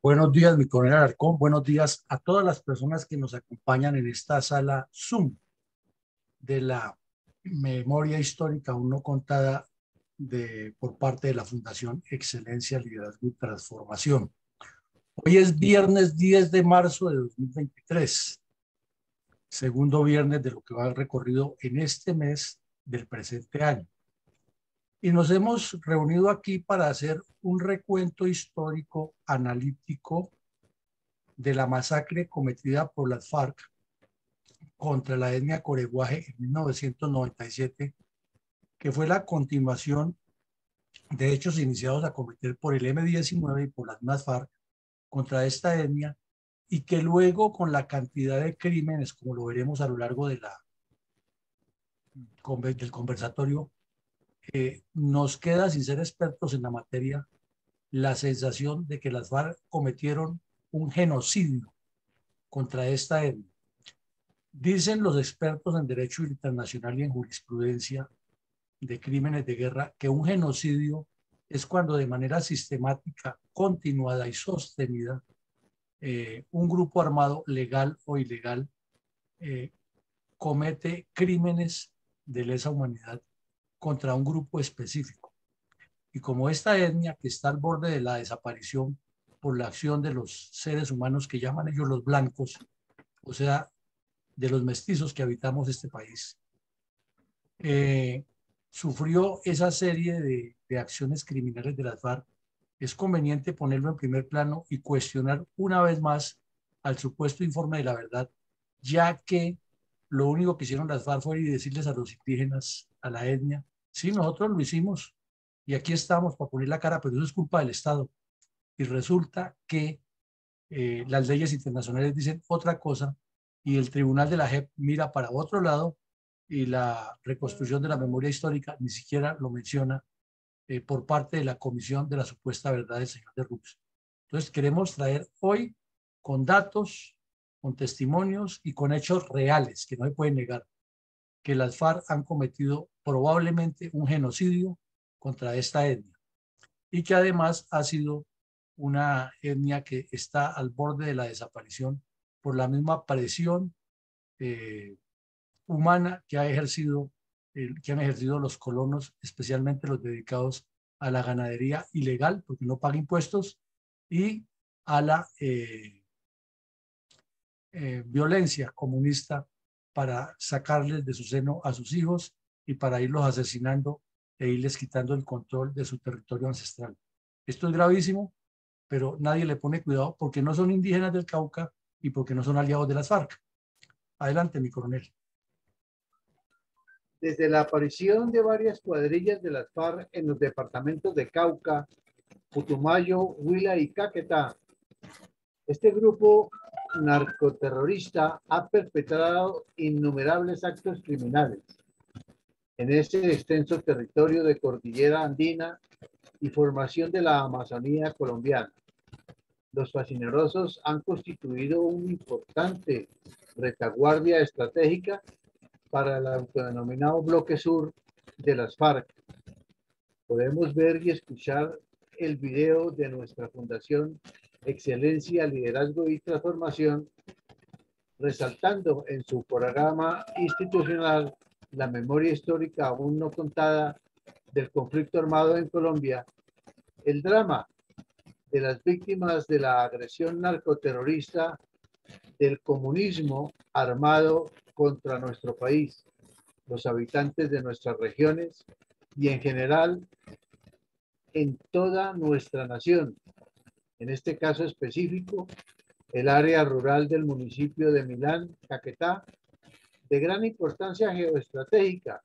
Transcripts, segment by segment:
Buenos días, mi coronel Alarcón. Buenos días a todas las personas que nos acompañan en esta sala Zoom de la memoria histórica aún no contada de, por parte de la Fundación Excelencia, Liderazgo y Transformación. Hoy es viernes 10 de marzo de 2023, segundo viernes de lo que va recorrido en este mes del presente año. Y nos hemos reunido aquí para hacer un recuento histórico analítico de la masacre cometida por las FARC contra la etnia coreguaje en 1997, que fue la continuación de hechos iniciados a cometer por el M-19 y por las más FARC contra esta etnia y que luego con la cantidad de crímenes, como lo veremos a lo largo de la, del conversatorio, nos queda, sin ser expertos en la materia, la sensación de que las FARC cometieron un genocidio contra esta etnia. Dicen los expertos en derecho internacional y en jurisprudencia de crímenes de guerra que un genocidio es cuando de manera sistemática, continuada y sostenida, eh, un grupo armado, legal o ilegal, eh, comete crímenes de lesa humanidad contra un grupo específico. Y como esta etnia que está al borde de la desaparición por la acción de los seres humanos que llaman ellos los blancos, o sea, de los mestizos que habitamos este país, eh, sufrió esa serie de, acciones criminales de las FARC, es conveniente ponerlo en primer plano y cuestionar una vez más al supuesto informe de la verdad, ya que lo único que hicieron las FARC fue decirles a los indígenas, a la etnia, sí, nosotros lo hicimos y aquí estamos para poner la cara, pero eso es culpa del Estado. Y resulta que eh, las leyes internacionales dicen otra cosa y el tribunal de la JEP mira para otro lado y la reconstrucción de la memoria histórica ni siquiera lo menciona eh, por parte de la Comisión de la Supuesta Verdad del señor de Rux. Entonces queremos traer hoy con datos, con testimonios y con hechos reales que no se pueden negar que las FARC han cometido probablemente un genocidio contra esta etnia y que además ha sido una etnia que está al borde de la desaparición por la misma presión eh, humana que, ha ejercido, que han ejercido los colonos, especialmente los dedicados a la ganadería ilegal, porque no pagan impuestos, y a la eh, eh, violencia comunista para sacarles de su seno a sus hijos y para irlos asesinando e irles quitando el control de su territorio ancestral. Esto es gravísimo, pero nadie le pone cuidado porque no son indígenas del Cauca y porque no son aliados de las FARC. Adelante, mi coronel. Desde la aparición de varias cuadrillas de las FARC en los departamentos de Cauca, Putumayo, Huila y Caquetá, este grupo narcoterrorista ha perpetrado innumerables actos criminales en ese extenso territorio de cordillera andina y formación de la Amazonía colombiana. Los fascinerosos han constituido una importante retaguardia estratégica para el autodenominado bloque sur de las FARC. Podemos ver y escuchar el video de nuestra fundación Excelencia, Liderazgo y Transformación, resaltando en su programa institucional la memoria histórica aún no contada del conflicto armado en Colombia, el drama de las víctimas de la agresión narcoterrorista del comunismo armado contra nuestro país, los habitantes de nuestras regiones y en general en toda nuestra nación. En este caso específico, el área rural del municipio de Milán, Caquetá, de gran importancia geoestratégica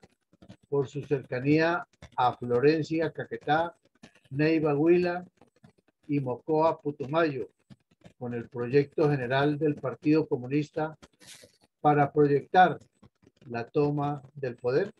por su cercanía a Florencia, Caquetá, Neiva, Huila y Mocoa, Putumayo, con el proyecto general del Partido Comunista para proyectar la toma del poder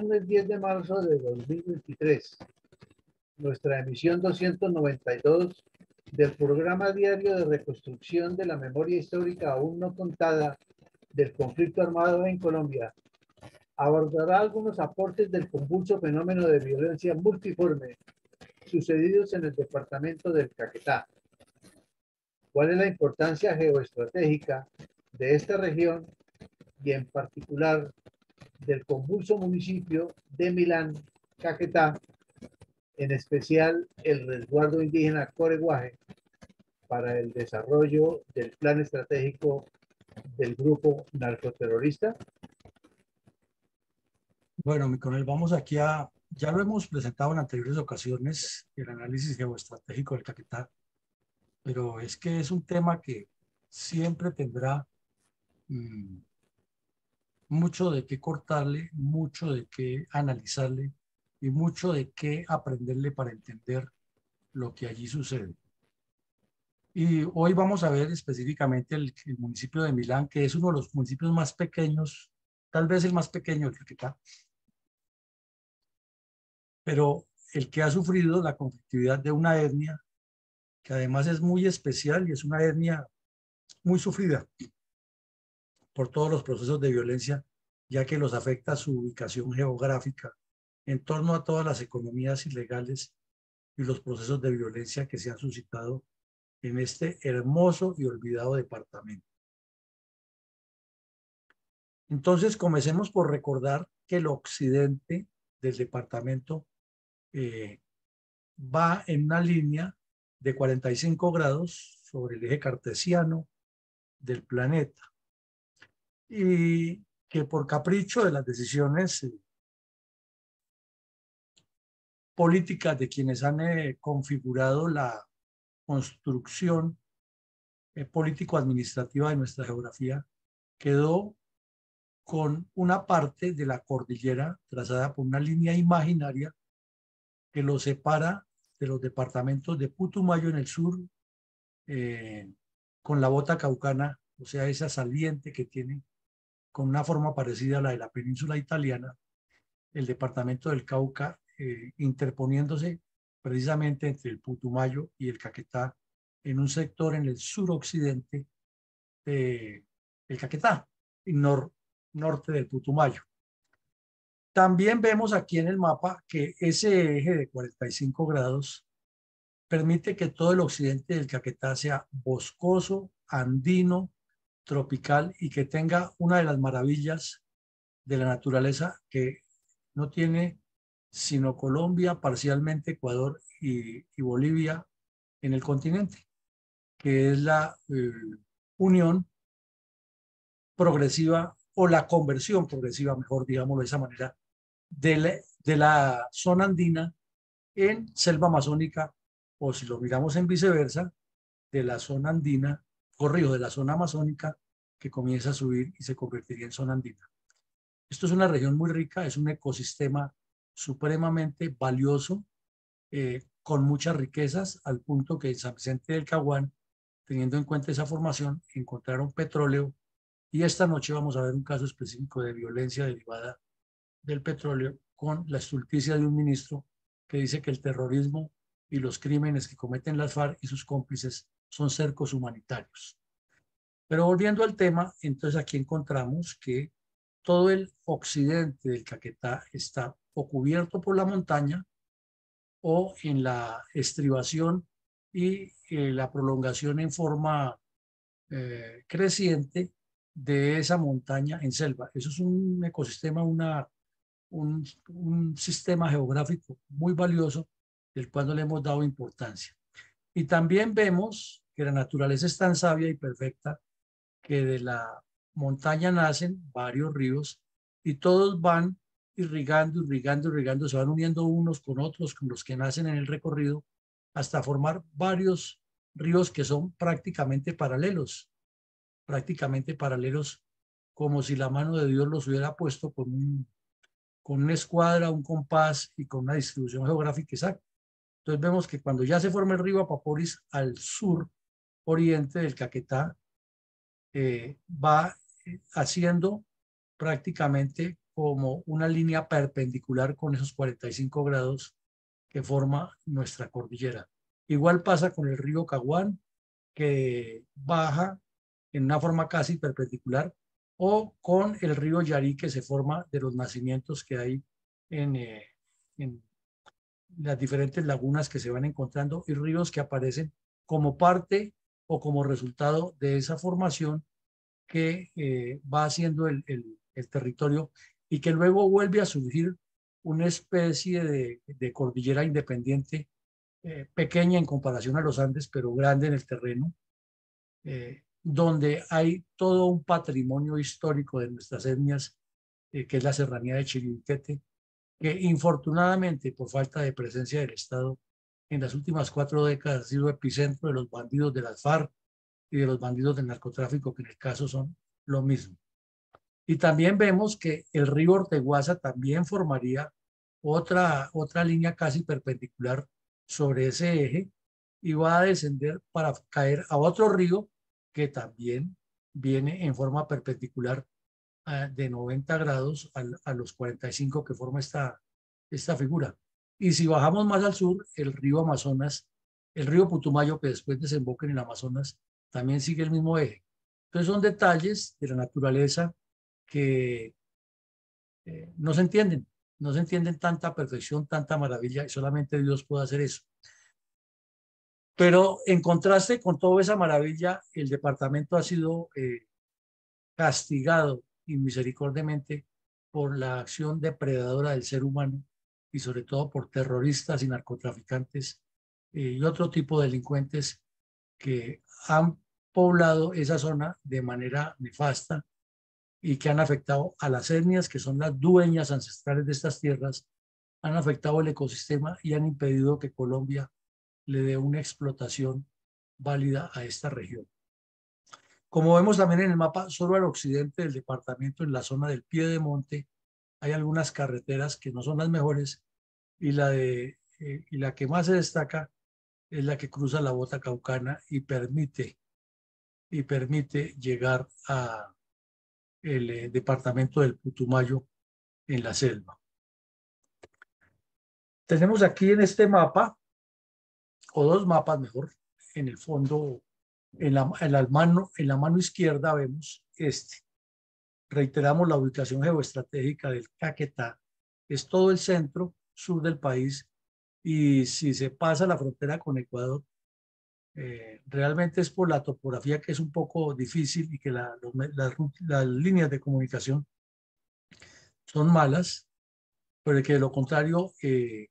viernes 10 de marzo de 2023. Nuestra emisión 292 del programa diario de reconstrucción de la memoria histórica aún no contada del conflicto armado en Colombia abordará algunos aportes del convulso fenómeno de violencia multiforme sucedidos en el departamento del Caquetá. ¿Cuál es la importancia geoestratégica de esta región y en particular del convulso municipio de Milán, Caquetá, en especial el resguardo indígena Coreguaje para el desarrollo del plan estratégico del grupo narcoterrorista? Bueno, mi coronel, vamos aquí a, ya lo hemos presentado en anteriores ocasiones, el análisis geoestratégico del Caquetá, pero es que es un tema que siempre tendrá mm, mucho de qué cortarle, mucho de qué analizarle y mucho de qué aprenderle para entender lo que allí sucede. Y hoy vamos a ver específicamente el, municipio de Milán, que es uno de los municipios más pequeños, tal vez el más pequeño del Caquetá, pero el que ha sufrido la conflictividad de una etnia, que además es muy especial y es una etnia muy sufrida por todos los procesos de violencia, ya que los afecta su ubicación geográfica en torno a todas las economías ilegales y los procesos de violencia que se han suscitado en este hermoso y olvidado departamento. Entonces, comencemos por recordar que el occidente del departamento eh, va en una línea de 45 grados sobre el eje cartesiano del planeta y que por capricho de las decisiones eh, políticas de quienes han eh, configurado la construcción político-administrativa de nuestra geografía, quedó con una parte de la cordillera trazada por una línea imaginaria que lo separa de los departamentos de Putumayo en el sur, eh, con la bota caucana, o sea, esa saliente que tiene con una forma parecida a la de la península italiana, el departamento del Cauca, eh, interponiéndose precisamente entre el Putumayo y el Caquetá, en un sector en el suroccidente del Caquetá, y norte del Putumayo. También vemos aquí en el mapa que ese eje de 45 grados permite que todo el occidente del Caquetá sea boscoso, andino, tropical y que tenga una de las maravillas de la naturaleza que no tiene sino Colombia, parcialmente Ecuador y, Bolivia en el continente, que es la eh, unión progresiva o la conversión progresiva, mejor digámoslo de esa manera, de la, zona andina en selva amazónica, o si lo miramos en viceversa, de la zona andina, corrido de la zona amazónica, que comienza a subir y se convertiría en zona andina. Esto es una región muy rica, es un ecosistema supremamente valioso, eh, con muchas riquezas, al punto que en San Vicente del Caguán, teniendo en cuenta esa formación, encontraron petróleo y esta noche vamos a ver un caso específico de violencia derivada del petróleo con la estulticia de un ministro que dice que el terrorismo y los crímenes que cometen las FARC y sus cómplices son cercos humanitarios. Pero volviendo al tema, entonces aquí encontramos que todo el occidente del Caquetá está o cubierto por la montaña o en la estribación y eh, la prolongación en forma eh, creciente de esa montaña en selva. Eso es un ecosistema, una un, sistema geográfico muy valioso del cual no le hemos dado importancia. Y también vemos que la naturaleza es tan sabia y perfecta que de la montaña nacen varios ríos y todos van irrigando, irrigando, irrigando, se van uniendo unos con otros, con los que nacen en el recorrido, hasta formar varios ríos que son prácticamente paralelos, prácticamente paralelos, como si la mano de Dios los hubiera puesto con un con una escuadra, un compás y con una distribución geográfica exacta. Entonces vemos que cuando ya se forma el río Apaporis al sur oriente del Caquetá, eh, va eh, haciendo prácticamente como una línea perpendicular con esos 45 grados que forma nuestra cordillera. Igual pasa con el río Caguán, que baja en una forma casi perpendicular, o con el río Yarí, que se forma de los nacimientos que hay en, eh, en las diferentes lagunas que se van encontrando y ríos que aparecen como parte o como resultado de esa formación que eh, va haciendo el, el, territorio y que luego vuelve a surgir una especie de, de cordillera independiente, eh, pequeña en comparación a los Andes, pero grande en el terreno, eh, donde hay todo un patrimonio histórico de nuestras etnias, que es la serranía de Chiribiquete, que infortunadamente por falta de presencia del Estado en las últimas cuatro décadas ha sido epicentro de los bandidos de las FARC y de los bandidos del narcotráfico, que en el caso son lo mismo. Y también vemos que el río Orteguaza también formaría otra, otra línea casi perpendicular sobre ese eje y va a descender para caer a otro río que también viene en forma perpendicular de 90 grados a, los 45 que forma esta, esta figura. Y si bajamos más al sur, el río Amazonas, el río Putumayo que después desemboca en el Amazonas, también sigue el mismo eje. Entonces son detalles de la naturaleza que eh, no se entienden, no se entienden tanta perfección, tanta maravilla, y solamente Dios puede hacer eso. Pero en contraste con toda esa maravilla, el departamento ha sido eh, castigado y misericordiamente por la acción depredadora del ser humano y sobre todo por terroristas y narcotraficantes eh, y otro tipo de delincuentes que han poblado esa zona de manera nefasta y que han afectado a las etnias que son las dueñas ancestrales de estas tierras, han afectado el ecosistema y han impedido que Colombia le dé una explotación válida a esta región. Como vemos también en el mapa, solo al occidente del departamento, en la zona del pie de monte, hay algunas carreteras que no son las mejores y la, de, eh, y la que más se destaca es la que cruza la bota caucana y permite, y permite llegar a el eh, departamento del Putumayo en la selva. Tenemos aquí en este mapa, o dos mapas mejor, en el fondo en la, en la, mano, en la mano izquierda vemos este. Reiteramos la ubicación geoestratégica del Caquetá. Es todo el centro sur del país y si se pasa la frontera con Ecuador, eh, realmente es por la topografía que es un poco difícil y que la, las líneas de comunicación son malas, pero que de lo contrario, eh,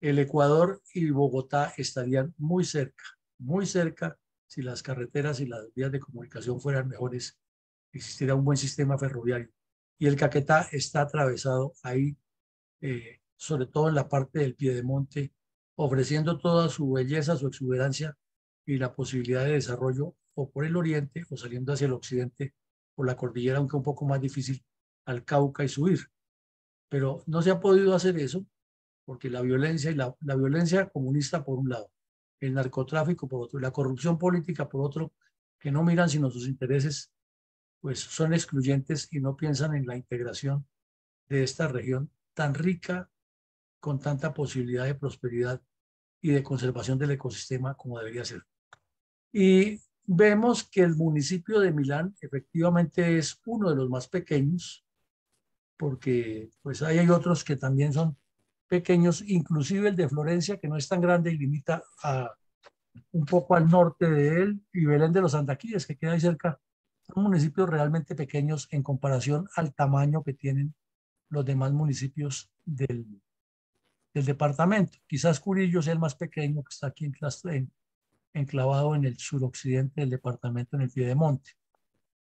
el Ecuador y Bogotá estarían muy cerca, muy cerca si las carreteras y las vías de comunicación fueran mejores, existiera un buen sistema ferroviario. Y el Caquetá está atravesado ahí, eh, sobre todo en la parte del Piedemonte, ofreciendo toda su belleza, su exuberancia y la posibilidad de desarrollo o por el oriente o saliendo hacia el occidente por la cordillera, aunque un poco más difícil, al Cauca y subir. Pero no se ha podido hacer eso porque la violencia y la, la violencia comunista por un lado el narcotráfico por otro, la corrupción política por otro, que no miran sino sus intereses, pues son excluyentes y no piensan en la integración de esta región tan rica, con tanta posibilidad de prosperidad y de conservación del ecosistema como debería ser. Y vemos que el municipio de Milán efectivamente es uno de los más pequeños, porque pues hay otros que también son pequeños, inclusive el de Florencia, que no es tan grande y limita a, un poco al norte de él, y Belén de los Andaquíes, que queda ahí cerca. Son municipios realmente pequeños en comparación al tamaño que tienen los demás municipios del, departamento. Quizás Curillo sea el más pequeño, que está aquí en, en, enclavado en el suroccidente del departamento, en el pie de monte.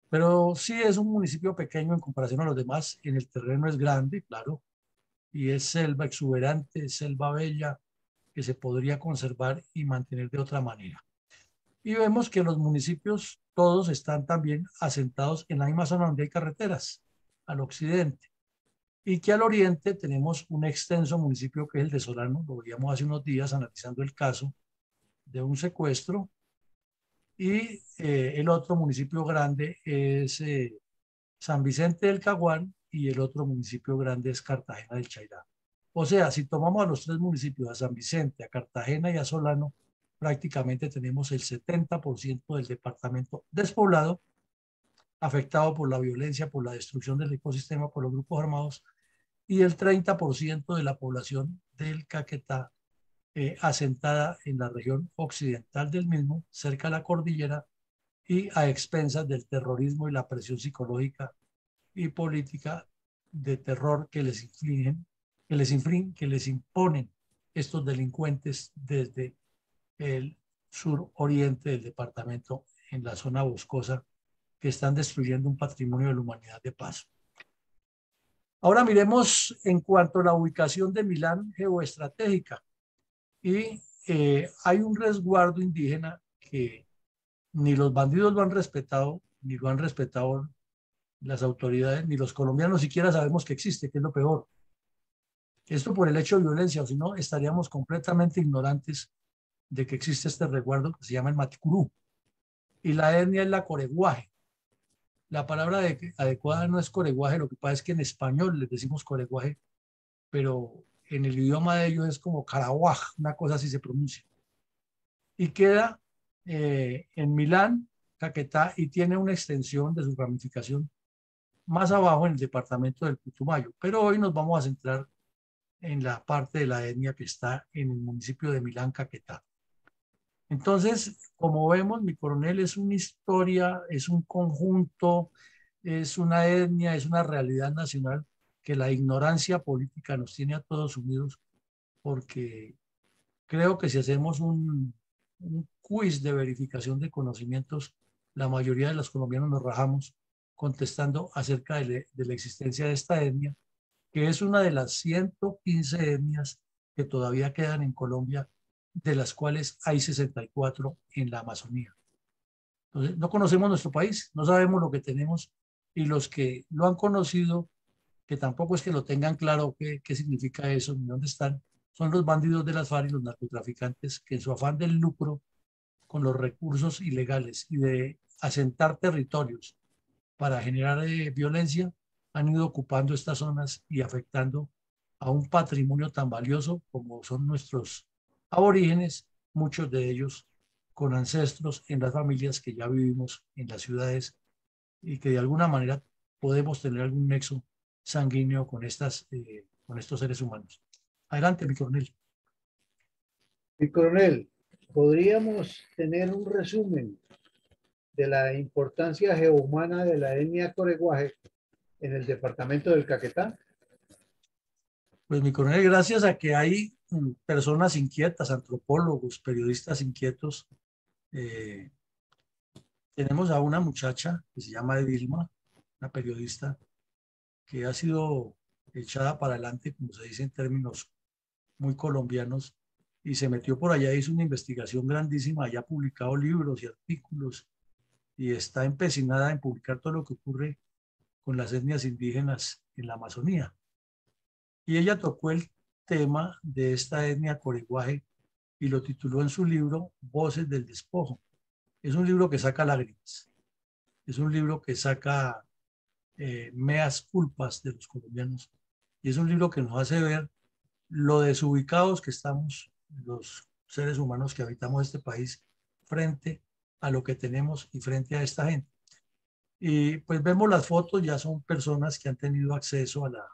Pero sí es un municipio pequeño en comparación a los demás. En el terreno es grande, claro, y es selva exuberante, selva bella que se podría conservar y mantener de otra manera. Y vemos que los municipios todos están también asentados en la misma zona donde hay carreteras, al occidente. Y que al oriente tenemos un extenso municipio que es el de Solano, lo veíamos hace unos días analizando el caso de un secuestro. Y eh, el otro municipio grande es eh, San Vicente del Caguán y el otro municipio grande es Cartagena del Chairá. O sea, si tomamos a los tres municipios, a San Vicente, a Cartagena y a Solano, prácticamente tenemos el 70% del departamento despoblado, afectado por la violencia, por la destrucción del ecosistema, por los grupos armados, y el 30% de la población del Caquetá eh, asentada en la región occidental del mismo, cerca de la cordillera, y a expensas del terrorismo y la presión psicológica y política de terror que les infligen, que les infligen, que les imponen estos delincuentes desde el sur oriente del departamento en la zona boscosa que están destruyendo un patrimonio de la humanidad de paso. Ahora miremos en cuanto a la ubicación de Milán geoestratégica. Y eh, hay un resguardo indígena que ni los bandidos lo han respetado, ni lo han respetado las autoridades, ni los colombianos siquiera sabemos que existe, que es lo peor. Esto por el hecho de violencia, o si no, estaríamos completamente ignorantes de que existe este resguardo que se llama el Maticurú. Y la etnia es la coreguaje. La palabra adecuada no es coreguaje, lo que pasa es que en español les decimos coreguaje, pero en el idioma de ellos es como caraguaj, una cosa así se pronuncia. Y queda eh, en Milán, Caquetá, y tiene una extensión de su ramificación más abajo en el departamento del Putumayo. Pero hoy nos vamos a centrar en la parte de la etnia que está en el municipio de Milán, Caquetá. Entonces, como vemos, mi coronel es una historia, es un conjunto, es una etnia, es una realidad nacional que la ignorancia política nos tiene a todos unidos, porque creo que si hacemos un, un quiz de verificación de conocimientos, la mayoría de los colombianos nos rajamos contestando acerca de, la existencia de esta etnia, que es una de las 115 etnias que todavía quedan en Colombia, de las cuales hay 64 en la Amazonía. Entonces, no conocemos nuestro país, no sabemos lo que tenemos y los que lo han conocido, que tampoco es que lo tengan claro qué, qué significa eso ni dónde están, son los bandidos de las FARC y los narcotraficantes que en su afán del lucro con los recursos ilegales y de asentar territorios para generar eh, violencia han ido ocupando estas zonas y afectando a un patrimonio tan valioso como son nuestros aborígenes, muchos de ellos con ancestros en las familias que ya vivimos en las ciudades y que de alguna manera podemos tener algún nexo sanguíneo con, estas, eh, con estos seres humanos. Adelante, mi coronel. Mi coronel, ¿podríamos tener un resumen de la importancia geohumana de la etnia coreguaje en el departamento del Caquetá? Pues mi coronel, gracias a que hay mm, personas inquietas, antropólogos, periodistas inquietos, eh, tenemos a una muchacha que se llama Edilma, una periodista que ha sido echada para adelante, como se dice en términos muy colombianos, y se metió por allá, hizo una investigación grandísima, ya ha publicado libros y artículos, y está empecinada en publicar todo lo que ocurre con las etnias indígenas en la Amazonía. Y ella tocó el tema de esta etnia coreguaje y lo tituló en su libro Voces del Despojo. Es un libro que saca lágrimas, es un libro que saca eh, meas culpas de los colombianos y es un libro que nos hace ver lo desubicados que estamos los seres humanos que habitamos este país frente a lo que tenemos y frente a esta gente. Y pues vemos las fotos, ya son personas que han tenido acceso a la,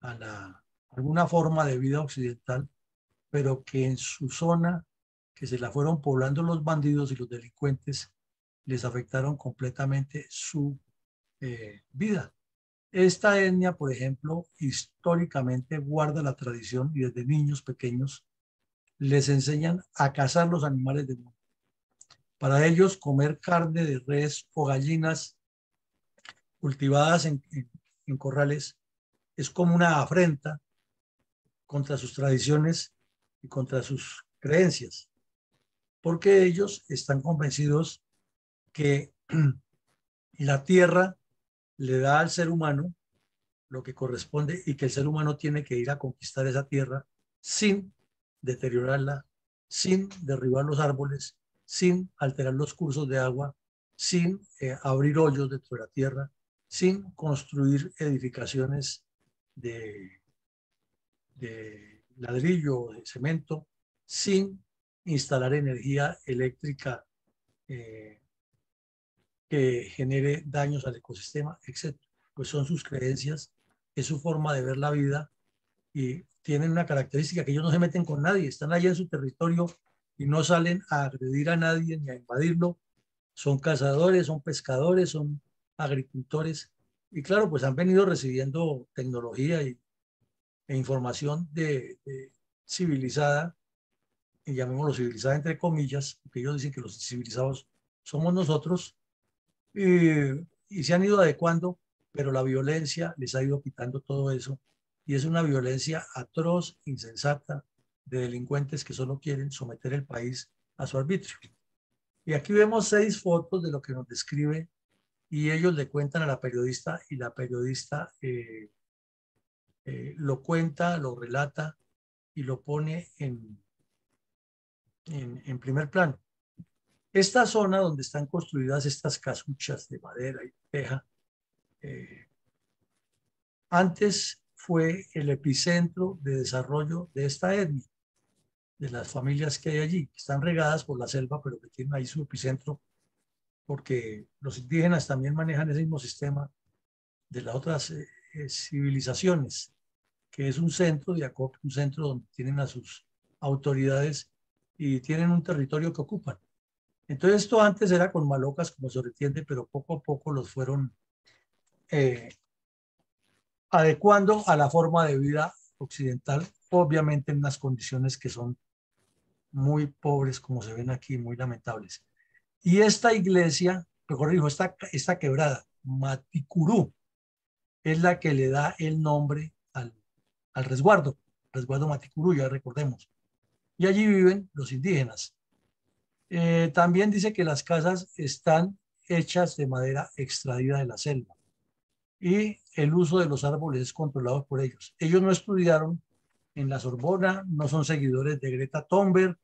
a la, alguna forma de vida occidental, pero que en su zona, que se la fueron poblando los bandidos y los delincuentes, les afectaron completamente su eh, vida. Esta etnia, por ejemplo, históricamente guarda la tradición y desde niños pequeños les enseñan a cazar los animales del mundo. Para ellos, comer carne de res o gallinas cultivadas en, corrales es como una afrenta contra sus tradiciones y contra sus creencias, porque ellos están convencidos que la tierra le da al ser humano lo que corresponde y que el ser humano tiene que ir a conquistar esa tierra sin deteriorarla, sin derribar los árboles, sin alterar los cursos de agua, sin eh, abrir hoyos dentro de la tierra sin construir edificaciones de, ladrillo, de cemento, sin instalar energía eléctrica eh, que genere daños al ecosistema, etc. Pues son sus creencias, es su forma de ver la vida y tienen una característica que ellos no se meten con nadie, están allá en su territorio y no salen a agredir a nadie ni a invadirlo. Son cazadores, son pescadores, son agricultores y claro, pues han venido recibiendo tecnología y, e información de, civilizada, y llamémoslo civilizada entre comillas, porque ellos dicen que los civilizados somos nosotros, y se han ido adecuando, pero la violencia les ha ido quitando todo eso, y es una violencia atroz, insensata, de delincuentes que solo quieren someter el país a su arbitrio. Y aquí vemos seis fotos de lo que nos describe y ellos le cuentan a la periodista y la periodista eh, eh, lo cuenta, lo relata y lo pone en, en, primer plano. Esta zona donde están construidas estas casuchas de madera y teja, eh, antes fue el epicentro de desarrollo de esta etnia, de las familias que hay allí, que están regadas por la selva, pero que tienen ahí su epicentro porque los indígenas también manejan ese mismo sistema de las otras eh, eh, civilizaciones, que es un centro de acopio, un centro donde tienen a sus autoridades y tienen un territorio que ocupan. Entonces esto antes era con malocas, como se entiende, pero poco a poco los fueron eh, adecuando a la forma de vida occidental, obviamente en unas condiciones que son muy pobres, como se ven aquí, muy lamentables. Y esta iglesia, mejor dijo, esta, esta quebrada, Maticurú, es la que le da el nombre al, al resguardo, resguardo Maticurú, ya recordemos. Y allí viven los indígenas. Eh, también dice que las casas están hechas de madera extraída de la selva y el uso de los árboles es controlado por ellos. Ellos no estudiaron en la Sorbona, no son seguidores de Greta Thunberg,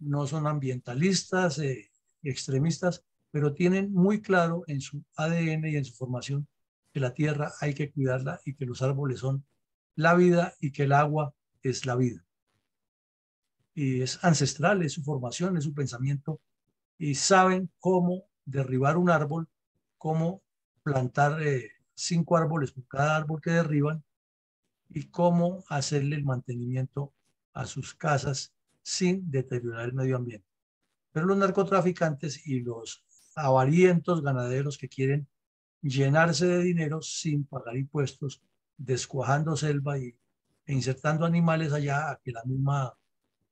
no son ambientalistas, eh, extremistas, pero tienen muy claro en su ADN y en su formación que la tierra hay que cuidarla y que los árboles son la vida y que el agua es la vida. Y es ancestral, es su formación, es su pensamiento y saben cómo derribar un árbol, cómo plantar eh, cinco árboles por cada árbol que derriban y cómo hacerle el mantenimiento a sus casas sin deteriorar el medio ambiente. Pero los narcotraficantes y los avarientos ganaderos que quieren llenarse de dinero sin pagar impuestos, descuajando selva y, e insertando animales allá a que la misma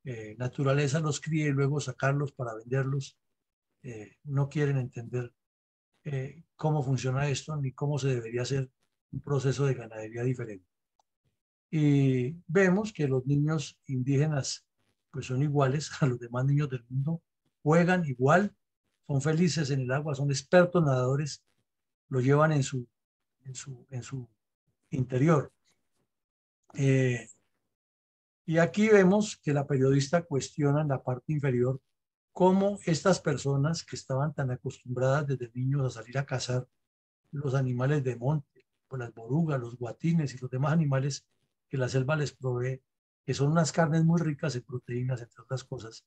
eh, naturaleza los críe y luego sacarlos para venderlos, eh, no quieren entender eh, cómo funciona esto ni cómo se debería hacer un proceso de ganadería diferente. Y vemos que los niños indígenas pues son iguales a los demás niños del mundo, juegan igual, son felices en el agua, son expertos nadadores, lo llevan en su, en su, en su interior. Eh, y aquí vemos que la periodista cuestiona en la parte inferior cómo estas personas que estaban tan acostumbradas desde niños a salir a cazar los animales de monte, pues las borugas, los guatines y los demás animales que la selva les provee, que son unas carnes muy ricas en proteínas, entre otras cosas,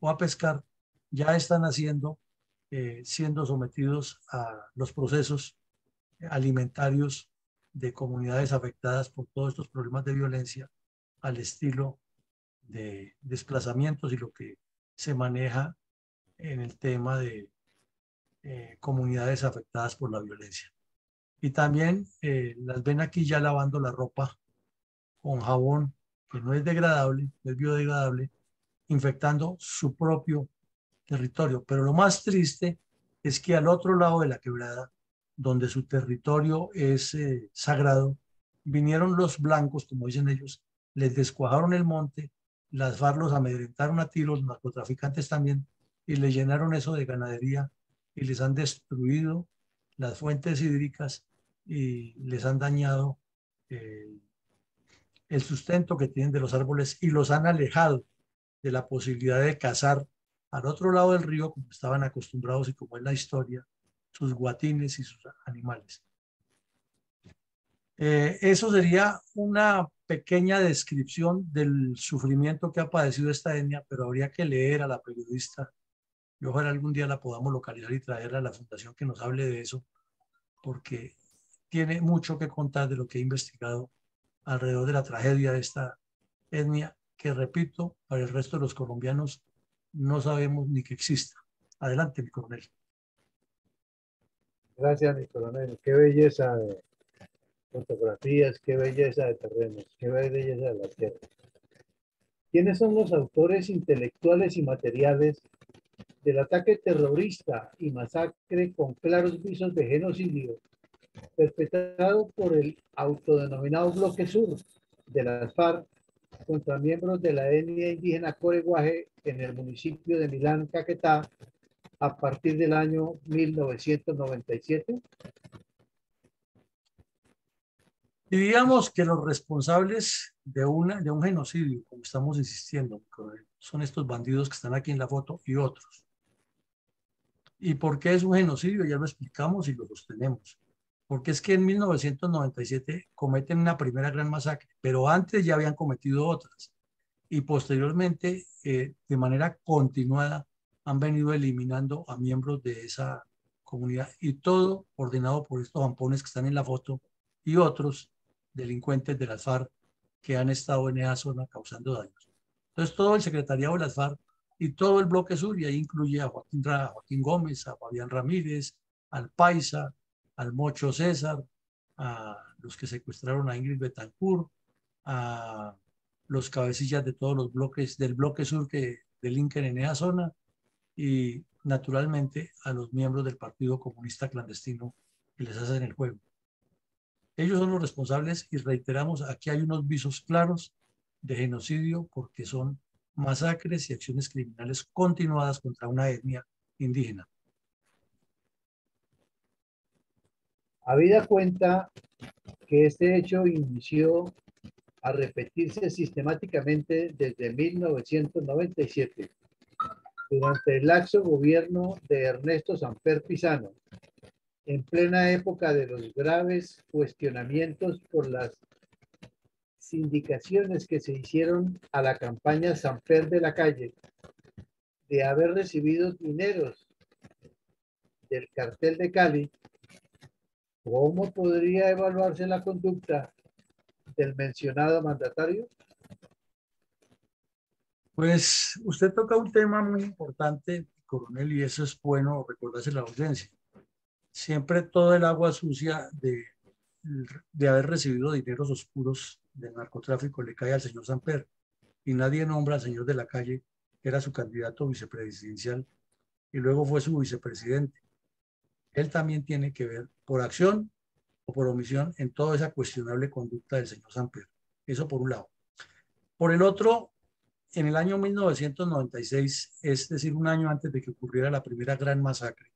o a pescar, ya están haciendo, eh, siendo sometidos a los procesos alimentarios de comunidades afectadas por todos estos problemas de violencia al estilo de desplazamientos y lo que se maneja en el tema de eh, comunidades afectadas por la violencia. Y también eh, las ven aquí ya lavando la ropa con jabón que no es degradable, es biodegradable, infectando su propio territorio. Pero lo más triste es que al otro lado de la quebrada, donde su territorio es eh, sagrado, vinieron los blancos, como dicen ellos, les descuajaron el monte, las FARC amedrentaron a tiros, narcotraficantes también, y le llenaron eso de ganadería y les han destruido las fuentes hídricas y les han dañado eh, el sustento que tienen de los árboles y los han alejado de la posibilidad de cazar al otro lado del río, como estaban acostumbrados y como es la historia, sus guatines y sus animales. Eh, eso sería una pequeña descripción del sufrimiento que ha padecido esta etnia, pero habría que leer a la periodista y ojalá algún día la podamos localizar y traerla a la fundación que nos hable de eso, porque tiene mucho que contar de lo que he investigado alrededor de la tragedia de esta etnia, que repito, para el resto de los colombianos no sabemos ni que exista. Adelante, mi coronel. Gracias, mi coronel. Qué belleza de fotografías, qué belleza de terrenos, qué belleza de la tierra. ¿Quiénes son los autores intelectuales y materiales del ataque terrorista y masacre con claros visos de genocidio perpetrado por el autodenominado Bloque Sur de las FARC contra miembros de la etnia indígena Coreguaje en el municipio de Milán, Caquetá, a partir del año 1997? Diríamos que los responsables de, una, de un genocidio, como estamos insistiendo, son estos bandidos que están aquí en la foto y otros. ¿Y por qué es un genocidio? Ya lo explicamos y lo sostenemos. Porque es que en 1997 cometen una primera gran masacre, pero antes ya habían cometido otras. Y posteriormente, eh, de manera continuada, han venido eliminando a miembros de esa comunidad y todo ordenado por estos ampones que están en la foto y otros delincuentes de las FARC que han estado en esa zona causando daños. Entonces, todo el secretariado de las FARC y todo el bloque sur, y ahí incluye a Joaquín, Joaquín Gómez, a Fabián Ramírez, al Paisa, al Mocho César, a los que secuestraron a Ingrid Betancourt, a los cabecillas de todos los bloques del bloque sur que delinquen en esa zona y naturalmente a los miembros del Partido Comunista Clandestino que les hacen el juego. Ellos son los responsables y reiteramos, aquí hay unos visos claros de genocidio porque son masacres y acciones criminales continuadas contra una etnia indígena. Habida cuenta que este hecho inició a repetirse sistemáticamente desde 1997, durante el laxo gobierno de Ernesto Sanfer Pisano, en plena época de los graves cuestionamientos por las indicaciones que se hicieron a la campaña Sanfer de la calle de haber recibido dineros del cartel de Cali, ¿cómo podría evaluarse la conducta del mencionado mandatario? Pues usted toca un tema muy importante, coronel, y eso es bueno recordarse la audiencia siempre todo el agua sucia de, de haber recibido dineros oscuros del narcotráfico le cae al señor Samper y nadie nombra al señor de la calle, que era su candidato vicepresidencial y luego fue su vicepresidente. Él también tiene que ver por acción o por omisión en toda esa cuestionable conducta del señor Samper. Eso por un lado. Por el otro, en el año 1996, es decir, un año antes de que ocurriera la primera gran masacre,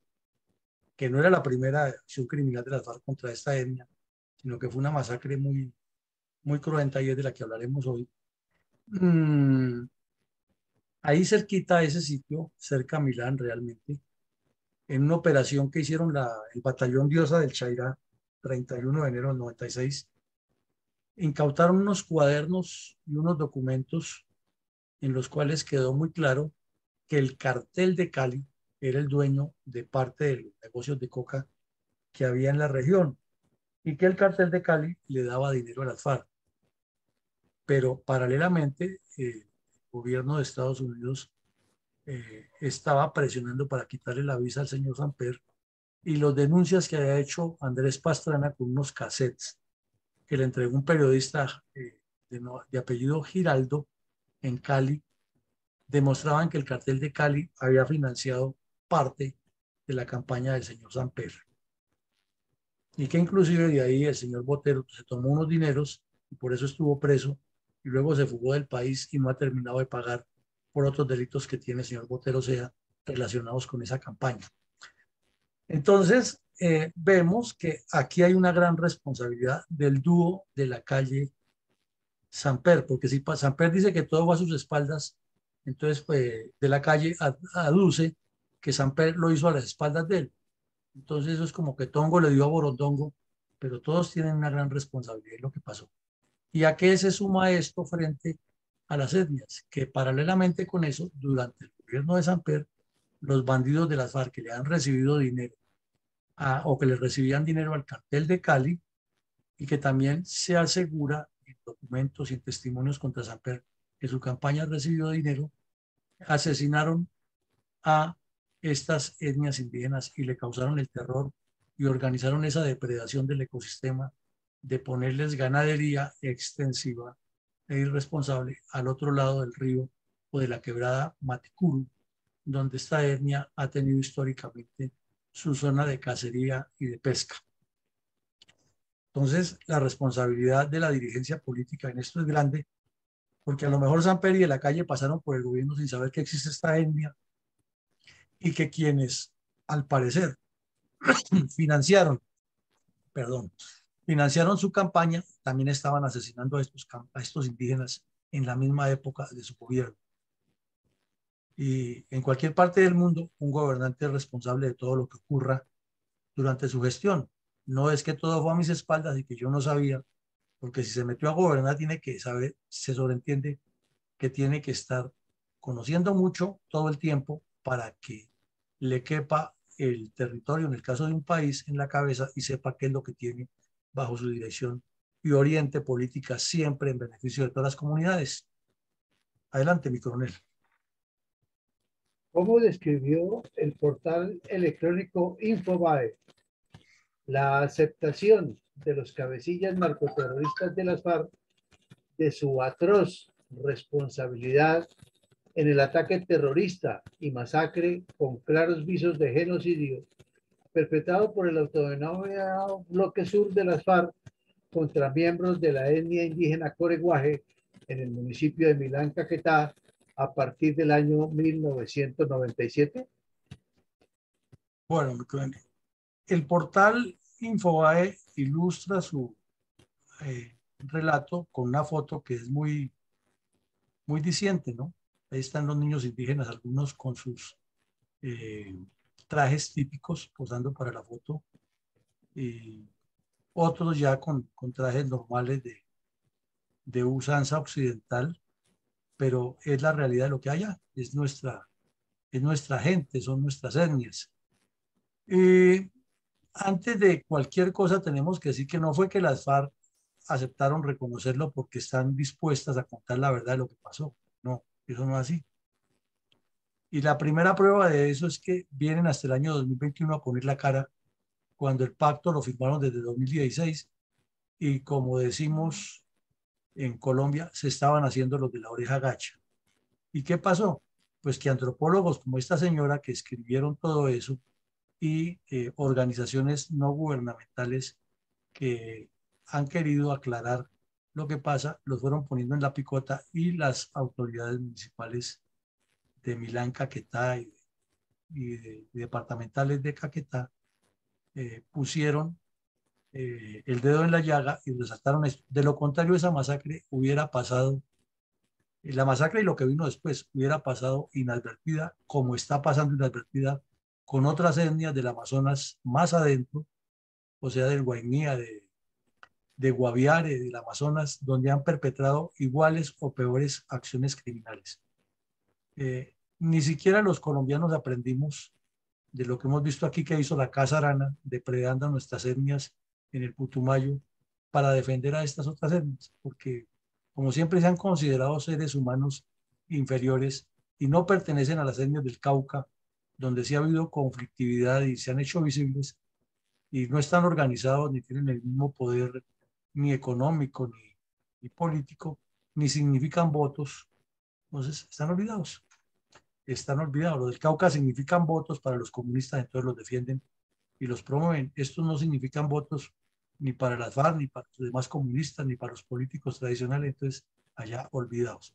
que no era la primera acción criminal de las FARC contra esta etnia, sino que fue una masacre muy, muy cruenta y es de la que hablaremos hoy. Mm, ahí cerquita de ese sitio, cerca a Milán realmente, en una operación que hicieron la, el batallón Diosa del Chairá, 31 de enero del 96, incautaron unos cuadernos y unos documentos en los cuales quedó muy claro que el cartel de Cali era el dueño de parte de los negocios de coca que había en la región y que el cartel de Cali le daba dinero a las FARC. Pero paralelamente, el gobierno de Estados Unidos eh, estaba presionando para quitarle la visa al señor Samper y los denuncias que había hecho Andrés Pastrana con unos cassettes que le entregó un periodista eh, de apellido Giraldo en Cali, demostraban que el cartel de Cali había financiado parte de la campaña del señor Samper. Y que inclusive de ahí el señor Botero se tomó unos dineros y por eso estuvo preso y luego se fugó del país y no ha terminado de pagar por otros delitos que tiene el señor Botero sea relacionados con esa campaña. Entonces, eh, vemos que aquí hay una gran responsabilidad del dúo de la calle Samper, porque si Samper dice que todo va a sus espaldas, entonces pues, de la calle aduce que Samper lo hizo a las espaldas de él. Entonces eso es como que Tongo le dio a Borondongo pero todos tienen una gran responsabilidad en lo que pasó. ¿Y a qué se suma esto frente a las etnias? Que paralelamente con eso, durante el gobierno de Samper, los bandidos de las FARC que le han recibido dinero o que le recibían dinero al cartel de Cali y que también se asegura en documentos y en testimonios contra Samper que su campaña ha recibido dinero, asesinaron a estas etnias indígenas y le causaron el terror y organizaron esa depredación del ecosistema de ponerles ganadería extensiva e irresponsable al otro lado del río o de la quebrada Maticuru, donde esta etnia ha tenido históricamente su zona de cacería y de pesca. Entonces, la responsabilidad de la dirigencia política en esto es grande, porque a lo mejor San Peri y la calle pasaron por el gobierno sin saber que existe esta etnia y que quienes, al parecer, financiaron, perdón, financiaron su campaña, también estaban asesinando a estos, a estos indígenas en la misma época de su gobierno. Y en cualquier parte del mundo, un gobernante es responsable de todo lo que ocurra durante su gestión. No es que todo fue a mis espaldas y que yo no sabía, porque si se metió a gobernar tiene que saber, se sobreentiende que tiene que estar conociendo mucho todo el tiempo para que le quepa el territorio, en el caso de un país, en la cabeza y sepa qué es lo que tiene bajo su dirección y oriente política siempre en beneficio de todas las comunidades. Adelante, mi coronel. ¿Cómo describió el portal electrónico Infobae la aceptación de los cabecillas narcoterroristas de las FARC de su atroz responsabilidad en el ataque terrorista y masacre con claros visos de genocidio perpetrado por el autodenominado Bloque Sur de las FARC contra miembros de la etnia indígena Coreguaje en el municipio de Milán, Caquetá, a partir del año 1997? Bueno, el portal Infobae ilustra su eh, relato con una foto que es muy, muy diciente, ¿no? Ahí están los niños indígenas, algunos con sus eh, trajes típicos posando para la foto y otros ya con, con trajes normales de, de usanza occidental pero es la realidad de lo que haya, es nuestra, es nuestra gente, son nuestras etnias. Y antes de cualquier cosa tenemos que decir que no fue que las FARC aceptaron reconocerlo porque están dispuestas a contar la verdad de lo que pasó. No, eso no es así. Y la primera prueba de eso es que vienen hasta el año 2021 a poner la cara cuando el pacto lo firmaron desde 2016 y como decimos en Colombia se estaban haciendo los de la oreja gacha. ¿Y qué pasó? Pues que antropólogos como esta señora que escribieron todo eso y eh, organizaciones no gubernamentales que han querido aclarar lo que pasa, los fueron poniendo en la picota y las autoridades municipales de Milán, Caquetá y, de, departamentales de Caquetá eh, pusieron eh, el dedo en la llaga y resaltaron esto. De lo contrario, esa masacre hubiera pasado, eh, la masacre y lo que vino después hubiera pasado inadvertida, como está pasando inadvertida con otras etnias del Amazonas más adentro, o sea, del Guainía, de, Guaviare, del Amazonas, donde han perpetrado iguales o peores acciones criminales. Ni siquiera los colombianos aprendimos de lo que hemos visto aquí que hizo la Casa Arana, depredando nuestras etnias en el Putumayo para defender a estas otras etnias, porque como siempre se han considerado seres humanos inferiores y no pertenecen a las etnias del Cauca, donde sí ha habido conflictividad y se han hecho visibles y no están organizados ni tienen el mismo poder ni económico ni, ni político, ni significan votos, entonces están olvidados. Están olvidados. Los del Cauca significan votos para los comunistas, entonces los defienden y los promueven. Estos no significan votos ni para las FARC, ni para los demás comunistas, ni para los políticos tradicionales, entonces allá olvidados.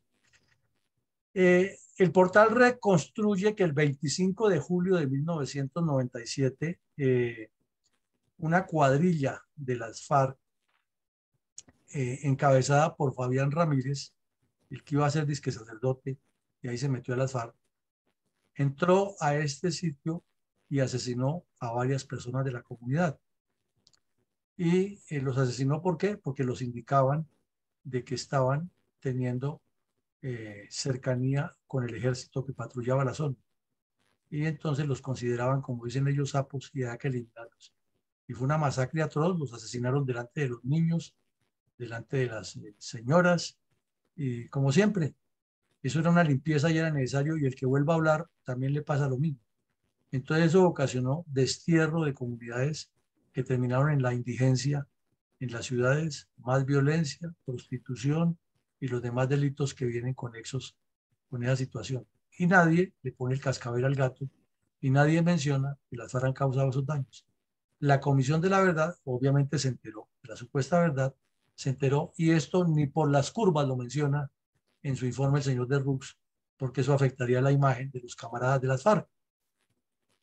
Eh, el portal reconstruye que el 25 de julio de 1997, eh, una cuadrilla de las FARC, eh, encabezada por Fabián Ramírez, el que iba a ser disque sacerdote, y ahí se metió a las FARC, entró a este sitio y asesinó a varias personas de la comunidad. y eh, los asesinó. ¿Por qué? Porque los indicaban de que estaban teniendo eh, cercanía con el ejército que patrullaba la zona. Y entonces los consideraban, como dicen ellos, sapos y había que eliminarlos. Y fue una masacre atroz, los asesinaron delante de los niños, delante de las eh, señoras, y como siempre, eso era una limpieza y era necesario, y el que vuelva a hablar también le pasa lo mismo. Entonces eso ocasionó destierro de comunidades que terminaron en la indigencia en las ciudades, más violencia, prostitución y los demás delitos que vienen conexos con esa situación. Y nadie le pone el cascabel al gato y nadie menciona que las FARC han causado esos daños. La Comisión de la Verdad obviamente se enteró, la supuesta verdad se enteró y esto ni por las curvas lo menciona en su informe el señor de Rux, porque eso afectaría la imagen de los camaradas de las FARC.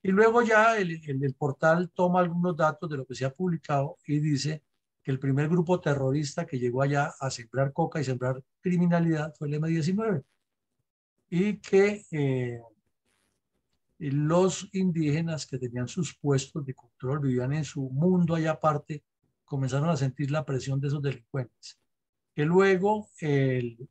Y luego ya el, portal toma algunos datos de lo que se ha publicado y dice que el primer grupo terrorista que llegó allá a sembrar coca y sembrar criminalidad fue el M-19 y que eh, los indígenas que tenían sus puestos de control, vivían en su mundo allá aparte, comenzaron a sentir la presión de esos delincuentes. Que luego el,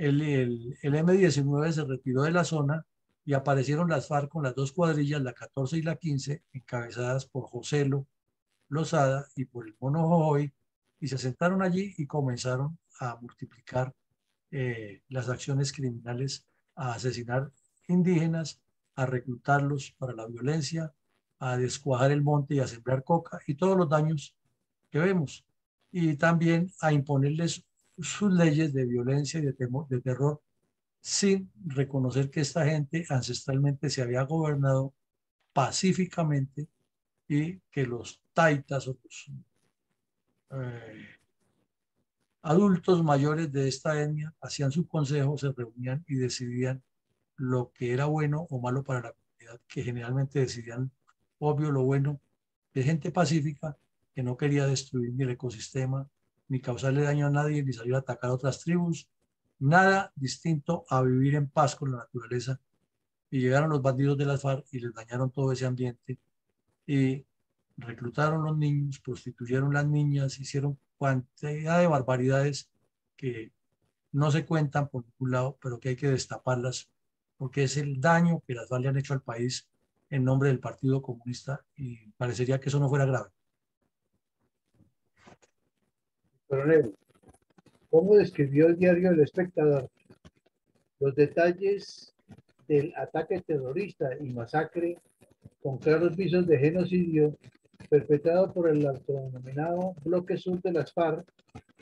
el, el, el M-19 se retiró de la zona y aparecieron las FARC con las dos cuadrillas, la 14 y la 15, encabezadas por Joselo Lozada y por el Mono Jojoy, y se sentaron allí y comenzaron a multiplicar eh, las acciones criminales, a asesinar indígenas, a reclutarlos para la violencia, a descuajar el monte y a sembrar coca y todos los daños que vemos. Y también a imponerles sus leyes de violencia y de, terror sin reconocer que esta gente ancestralmente se había gobernado pacíficamente y que los taitas o los eh, adultos mayores de esta etnia hacían su consejo, se reunían y decidían lo que era bueno o malo para la comunidad, que generalmente decidían, obvio, lo bueno de gente pacífica que no quería destruir ni el ecosistema, ni causarle daño a nadie, ni salir a atacar a otras tribus, nada distinto a vivir en paz con la naturaleza. Y llegaron los bandidos de las FARC y les dañaron todo ese ambiente y reclutaron los niños, prostituyeron las niñas, hicieron cantidad de barbaridades que no se cuentan por ningún lado, pero que hay que destaparlas porque es el daño que las FARC le han hecho al país en nombre del Partido Comunista y parecería que eso no fuera grave. Coronel, ¿Cómo describió el diario El Espectador los detalles del ataque terrorista y masacre con claros visos de genocidio perpetrado por el autodenominado Bloque Sur de las FARC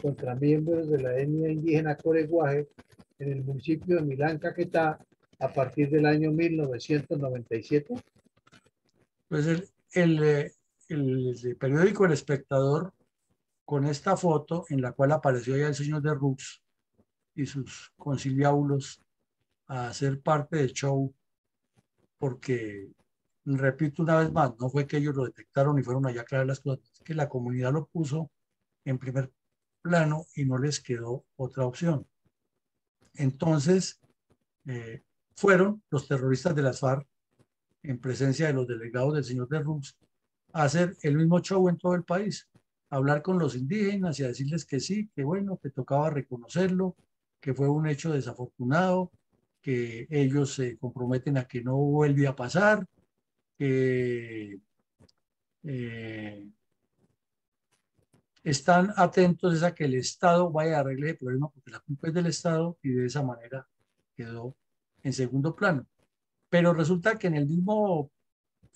contra miembros de la etnia indígena Coreguaje en el municipio de Milán, Caquetá, a partir del año 1997? Pues el, el periódico El Espectador con esta foto en la cual apareció ya el señor de Rux y sus conciliábulos a ser parte del show, porque, repito una vez más, no fue que ellos lo detectaron y fueron allá a aclarar las cosas, es que la comunidad lo puso en primer plano y no les quedó otra opción. Entonces, eh, fueron los terroristas de las FARC, en presencia de los delegados del señor de Rux, a hacer el mismo show en todo el país hablar con los indígenas y a decirles que sí, que bueno, que tocaba reconocerlo, que fue un hecho desafortunado, que ellos se comprometen a que no vuelva a pasar, que eh, están atentos a que el Estado vaya a arreglar el problema porque la culpa es del Estado y de esa manera quedó en segundo plano. Pero resulta que en el mismo,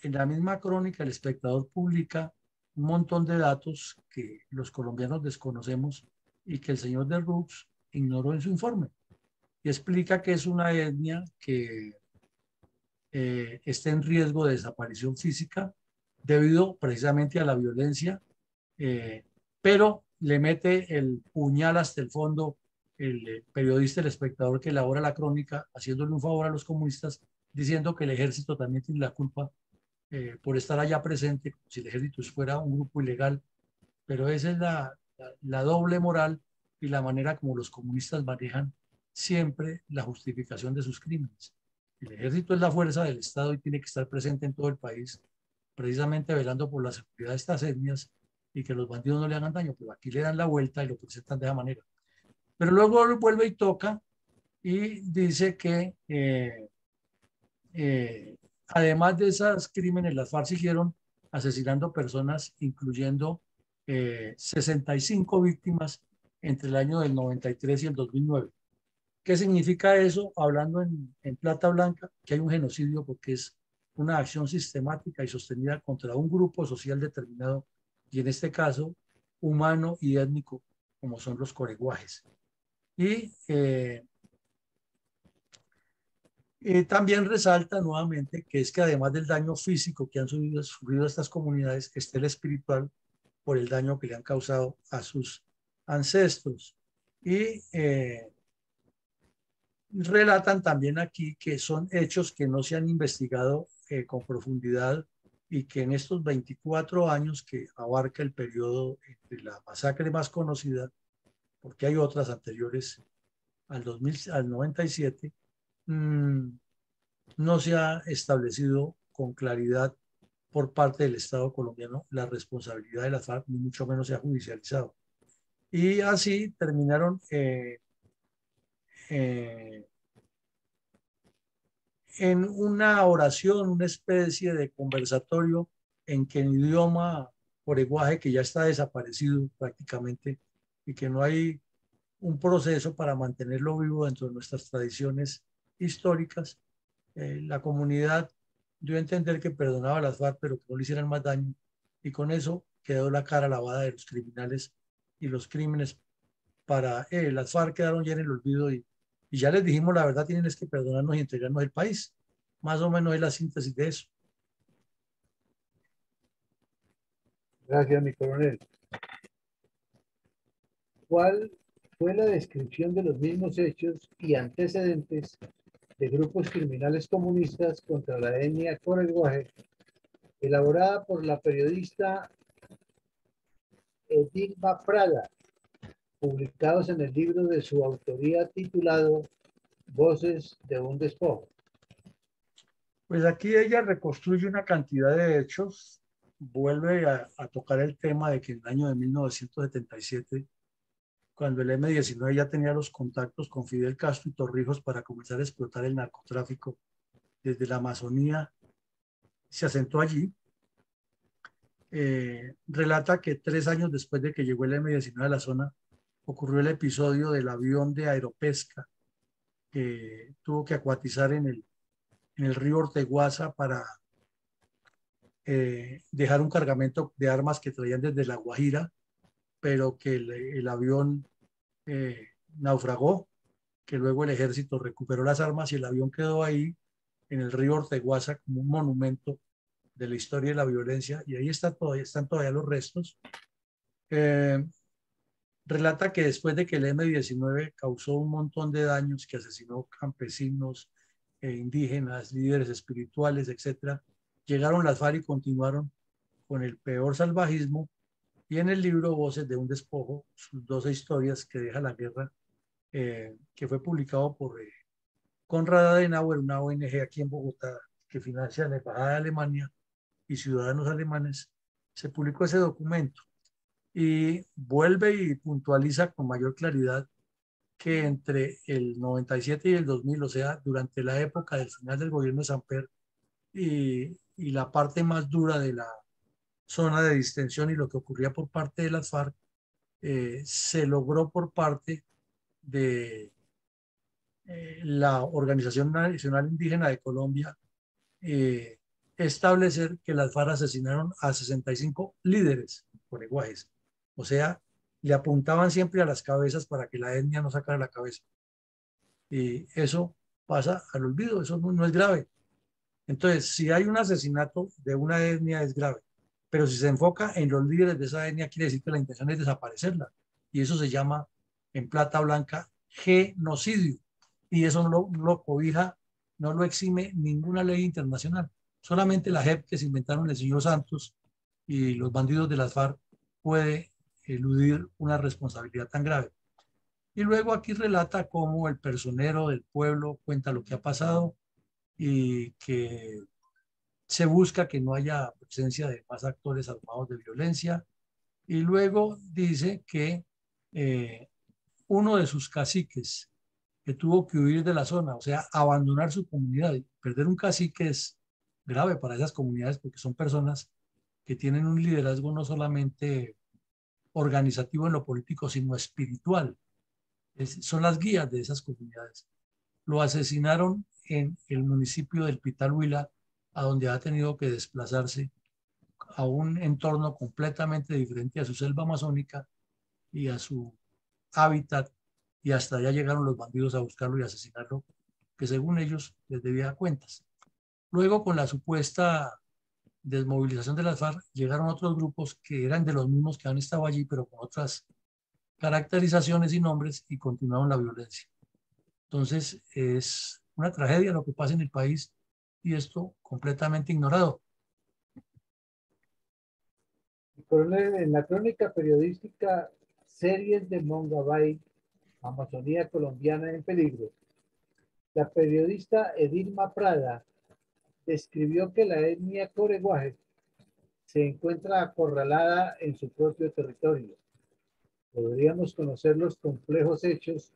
en la misma crónica, el espectador publica un montón de datos que los colombianos desconocemos y que el señor de Rux ignoró en su informe. Y explica que es una etnia que eh, está en riesgo de desaparición física debido precisamente a la violencia, eh, pero le mete el puñal hasta el fondo el eh, periodista, el espectador que elabora la crónica, haciéndole un favor a los comunistas, diciendo que el ejército también tiene la culpa eh, por estar allá presente, como si el ejército fuera un grupo ilegal, pero esa es la, la, doble moral y la manera como los comunistas manejan siempre la justificación de sus crímenes. El ejército es la fuerza del Estado y tiene que estar presente en todo el país, precisamente velando por la seguridad de estas etnias y que los bandidos no le hagan daño, pero aquí le dan la vuelta y lo presentan de esa manera. Pero luego vuelve y toca y dice que eh, eh, además de esos crímenes, las FARC siguieron asesinando personas, incluyendo 65 eh, víctimas entre el año del 93 y el 2009. ¿Qué significa eso? Hablando en, plata blanca, que hay un genocidio porque es una acción sistemática y sostenida contra un grupo social determinado y en este caso humano y étnico como son los coreguajes. Y eh, eh, también resalta nuevamente que es que además del daño físico que han sufrido, estas comunidades, está el espiritual por el daño que le han causado a sus ancestros. Y eh, relatan también aquí que son hechos que no se han investigado con profundidad y que en estos 24 años que abarca el periodo de la masacre más conocida, porque hay otras anteriores al, 2000, al 97, mmm, no se ha establecido con claridad por parte del Estado colombiano la responsabilidad de la FARC, ni mucho menos se ha judicializado. Y así terminaron eh, eh, en una oración, una especie de conversatorio en que en idioma lenguaje que ya está desaparecido prácticamente y que no hay un proceso para mantenerlo vivo dentro de nuestras tradiciones históricas, eh, la comunidad dio a entender que perdonaba a las FARC, pero que no le hicieran más daño, y con eso quedó la cara lavada de los criminales y los crímenes para eh, las FARC quedaron ya en el olvido y ya les dijimos la verdad, tienen que perdonarnos y entregarnos el país. Más o menos es la síntesis de eso. Gracias, mi coronel. ¿Cuál fue la descripción de los mismos hechos y antecedentes de grupos criminales comunistas contra la etnia Coreguaje, elaborada por la periodista Edilma Prada publicados en el libro de su autoría titulado Voces de un despojo. Pues aquí ella reconstruye una cantidad de hechos, vuelve a, tocar el tema de que en el año de 1977, cuando el M-19 ya tenía los contactos con Fidel Castro y Torrijos para comenzar a explotar el narcotráfico desde la Amazonía, se asentó allí. Eh, relata que tres años después de que llegó el M-19 a la zona, ocurrió el episodio del avión de aeropesca que tuvo que acuatizar en el, río Orteguaza para eh, dejar un cargamento de armas que traían desde La Guajira, pero que el, avión eh, naufragó, que luego el ejército recuperó las armas y el avión quedó ahí en el río Orteguaza como un monumento de la historia de la violencia y ahí está todavía, están todavía los restos. Eh, relata que después de que el M-19 causó un montón de daños, que asesinó campesinos, e indígenas, líderes espirituales, etc., llegaron las FARC y continuaron con el peor salvajismo. Y en el libro Voces de un despojo, sus 12 historias que deja la guerra, eh, que fue publicado por eh, Conrad Adenauer, una ONG aquí en Bogotá que financia la Embajada de Alemania y ciudadanos alemanes, se publicó ese documento. Y vuelve y puntualiza con mayor claridad que entre el 97 y el 2000, o sea, durante la época del final del gobierno de Samper y, y la parte más dura de la zona de distensión y lo que ocurría por parte de las FARC, eh, se logró por parte de eh, la Organización Nacional Indígena de Colombia eh, establecer que las FARC asesinaron a 65 líderes por lenguajes o sea, le apuntaban siempre a las cabezas para que la etnia no sacara la cabeza. Y eso pasa al olvido, eso no, es grave. Entonces, si hay un asesinato de una etnia es grave, pero si se enfoca en los líderes de esa etnia, quiere decir que la intención es desaparecerla. Y eso se llama, en plata blanca, genocidio. Y eso no lo, lo cobija, no lo exime ninguna ley internacional. Solamente la JEP que se inventaron el señor Santos y los bandidos de las FARC puede eludir una responsabilidad tan grave. Y luego aquí relata cómo el personero del pueblo cuenta lo que ha pasado y que se busca que no haya presencia de más actores armados de violencia Y luego dice que eh, uno de sus caciques que tuvo que huir de la zona, o sea, abandonar su comunidad. Perder un cacique es grave para esas comunidades porque son personas que tienen un liderazgo no solamente organizativo en lo político, sino espiritual. son las guías de esas comunidades. Lo asesinaron en el municipio del Pitalhuila, a donde ha tenido que desplazarse a un entorno completamente diferente a su selva amazónica y a su hábitat, y hasta allá llegaron los bandidos a buscarlo y asesinarlo, que según ellos les debía cuentas. Luego, con la supuesta desmovilización de las FARC, llegaron otros grupos que eran de los mismos que han estado allí, pero con otras caracterizaciones y nombres, y continuaron la violencia. Entonces, es una tragedia lo que pasa en el país y esto completamente ignorado. en la crónica periodística Series de Mongabay, Amazonía colombiana en peligro, la periodista Edilma Prada describió que la etnia coreguaje se encuentra acorralada en su propio territorio. ¿Podríamos conocer los complejos hechos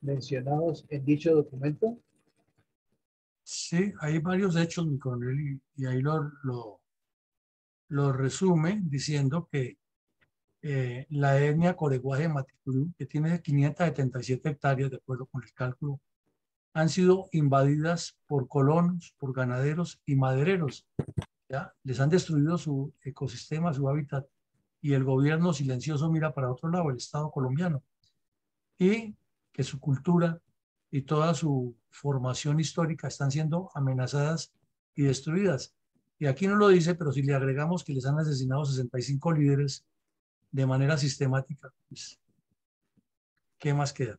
mencionados en dicho documento? Sí, hay varios hechos, mi coronel, y, ahí lo, lo, lo, resume diciendo que eh, la etnia coreguaje Maticurú, que tiene 577 hectáreas, de acuerdo con el cálculo, han sido invadidas por colonos, por ganaderos y madereros. ¿ya? Les han destruido su ecosistema, su hábitat, y el gobierno silencioso mira para otro lado, el Estado colombiano. Y que su cultura y toda su formación histórica están siendo amenazadas y destruidas. Y aquí no lo dice, pero si le agregamos que les han asesinado 65 líderes de manera sistemática, pues, ¿qué más queda?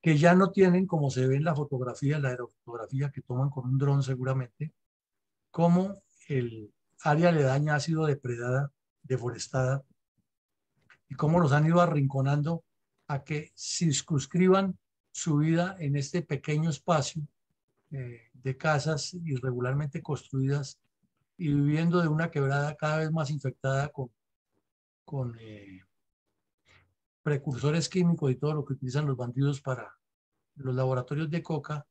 Que ya no tienen, como se ve en la fotografía, la aerofotografía que toman con un dron seguramente, como el área aledaña ha sido depredada, deforestada, y cómo los han ido arrinconando a que circunscriban su vida en este pequeño espacio eh, de casas irregularmente construidas y viviendo de una quebrada cada vez más infectada con, eh, precursores químicos y todo lo que utilizan los bandidos para los laboratorios de coca,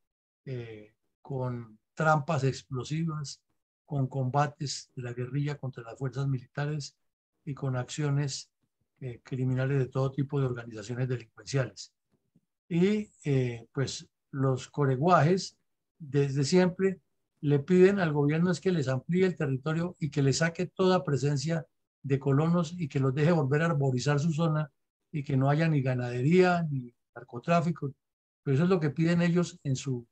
eh, con trampas explosivas, con combates de la guerrilla contra las fuerzas militares y con acciones criminales de todo tipo de organizaciones delincuenciales y eh, pues los coreguajes desde siempre le piden al gobierno es que les amplíe el territorio y que les saque toda presencia de colonos y que los deje volver a arborizar su zona y que no haya ni ganadería ni narcotráfico. Pero eso es lo que piden ellos en su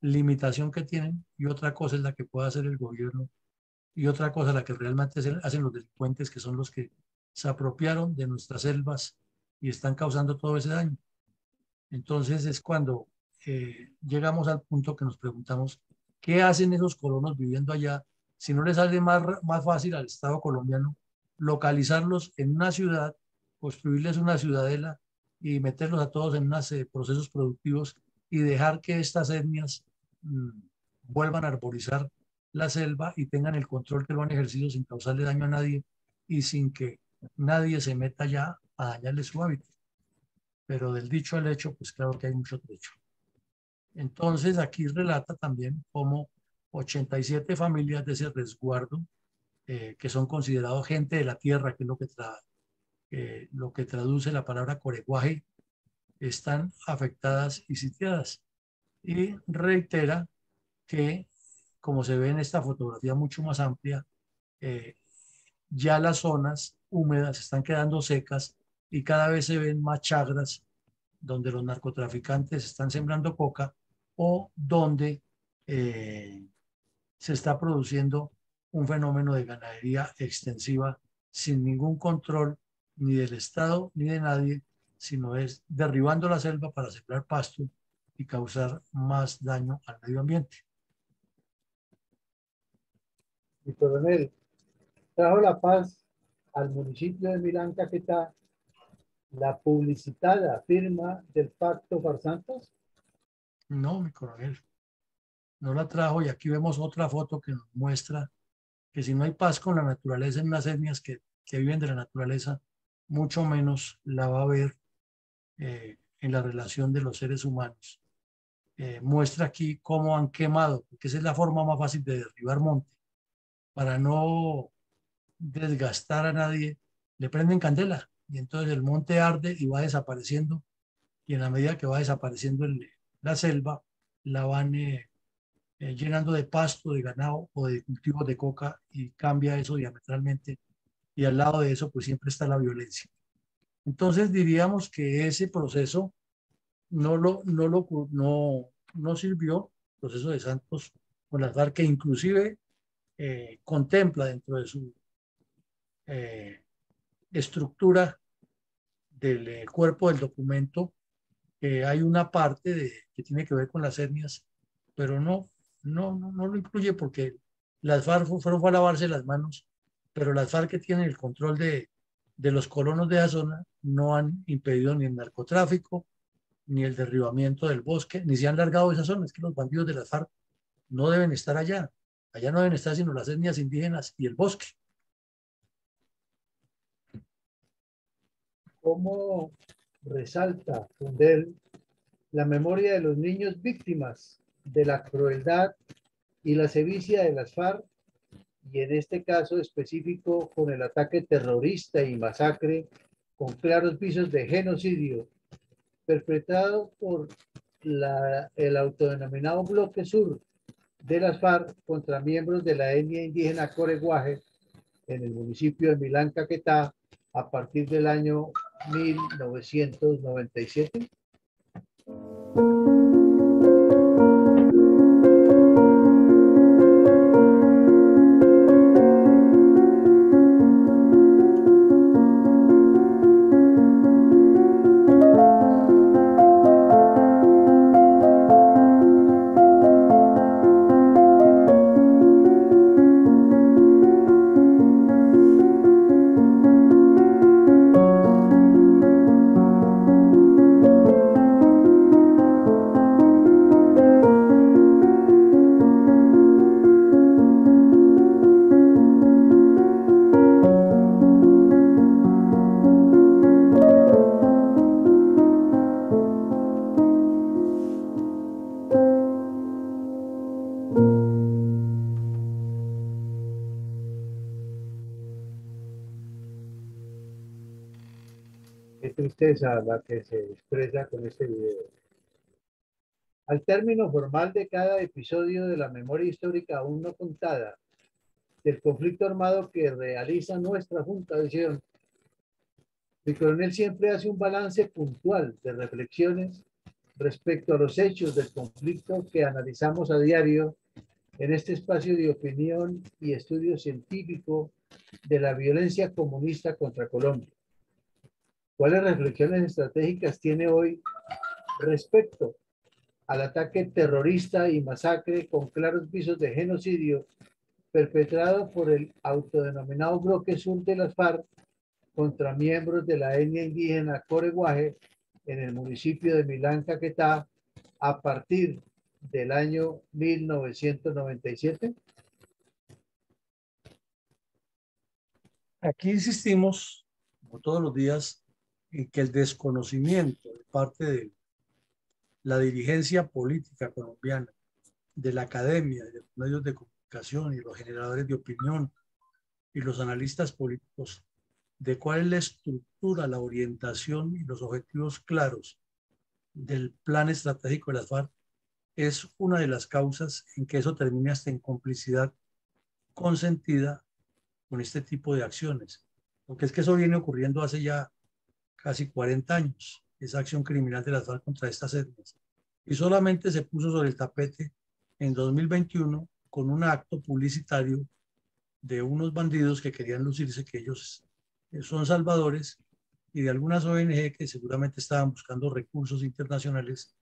limitación que tienen y otra cosa es la que puede hacer el gobierno y otra cosa la que realmente hacen los delincuentes que son los que se apropiaron de nuestras selvas y están causando todo ese daño. Entonces es cuando eh, llegamos al punto que nos preguntamos, ¿qué hacen esos colonos viviendo allá? Si no les sale más, más fácil al Estado colombiano localizarlos en una ciudad, construirles una ciudadela y meterlos a todos en unos eh, procesos productivos y dejar que estas etnias mm, vuelvan a arborizar la selva y tengan el control que lo han ejercido sin causarle daño a nadie y sin que nadie se meta ya a dañarle su hábitat pero del dicho al hecho, pues claro que hay mucho trecho. Entonces, aquí relata también cómo 87 familias de ese resguardo, eh, que son considerados gente de la tierra, que es lo que, eh, lo que traduce la palabra coreguaje, están afectadas y sitiadas. Y reitera que, como se ve en esta fotografía mucho más amplia, eh, ya las zonas húmedas están quedando secas y cada vez se ven más chagras donde los narcotraficantes están sembrando coca o donde eh, se está produciendo un fenómeno de ganadería extensiva sin ningún control ni del Estado ni de nadie, sino es derribando la selva para sembrar pasto y causar más daño al medio ambiente. Mi coronel, trajo la paz al municipio de Milán, Caquetá, la publicitada firma del pacto Farsantas? No, mi coronel. No la trajo y aquí vemos otra foto que nos muestra que si no hay paz con la naturaleza en las etnias que que viven de la naturaleza, mucho menos la va a ver eh, en la relación de los seres humanos. Eh, muestra aquí cómo han quemado, porque esa es la forma más fácil de derribar monte, para no desgastar a nadie, le prenden candela y entonces el monte arde y va desapareciendo y en la medida que va desapareciendo la selva, la van eh, eh, llenando de pasto, de ganado o de cultivos de coca y cambia eso diametralmente y al lado de eso pues siempre está la violencia. Entonces diríamos que ese proceso no lo, no lo no, no sirvió, proceso de Santos con las que inclusive eh, contempla dentro de su estructura del eh, cuerpo del documento hay una parte de, que tiene que ver con las etnias, pero no, no, no, no lo incluye porque las FARC fueron a lavarse las manos, pero las FARC que tienen el control de, de los colonos de la zona no han impedido ni el narcotráfico, ni el derribamiento del bosque, ni se han largado esas zonas, que los bandidos de las FARC no deben estar allá. Allá no deben estar sino las etnias indígenas y el bosque. ¿Cómo resalta Fundel la memoria de los niños víctimas de la crueldad y la sevicia de las FARC y en este caso específico con el ataque terrorista y masacre con claros pisos de genocidio perpetrado por el autodenominado Bloque Sur de las FARC contra miembros de la etnia indígena Coreguaje en el municipio de Milán, Caquetá, a partir del año 1997. La que se expresa con este video. Al término formal de cada episodio de la memoria histórica aún no contada, del conflicto armado que realiza nuestra Junta de Acción, el coronel siempre hace un balance puntual de reflexiones respecto a los hechos del conflicto que analizamos a diario en este espacio de opinión y estudio científico de la violencia comunista contra Colombia. ¿Cuáles reflexiones estratégicas tiene hoy respecto al ataque terrorista y masacre con claros visos de genocidio perpetrado por el autodenominado bloque sur de las FARC contra miembros de la etnia indígena Coreguaje en el municipio de Milán, Caquetá, a partir del año 1997? Aquí insistimos, como todos los días, y que el desconocimiento de parte de la dirigencia política colombiana, de la academia, de los medios de comunicación y los generadores de opinión y los analistas políticos de cuál es la estructura, la orientación y los objetivos claros del plan estratégico de las FARC es una de las causas en que eso termine hasta en complicidad consentida con este tipo de acciones. Porque es que eso viene ocurriendo hace ya casi 40 años, esa acción criminal de las FARC contra estas etnias. Y solamente se puso sobre el tapete en 2021 con un acto publicitario de unos bandidos que querían lucirse que ellos son salvadores y de algunas ONG que seguramente estaban buscando recursos internacionales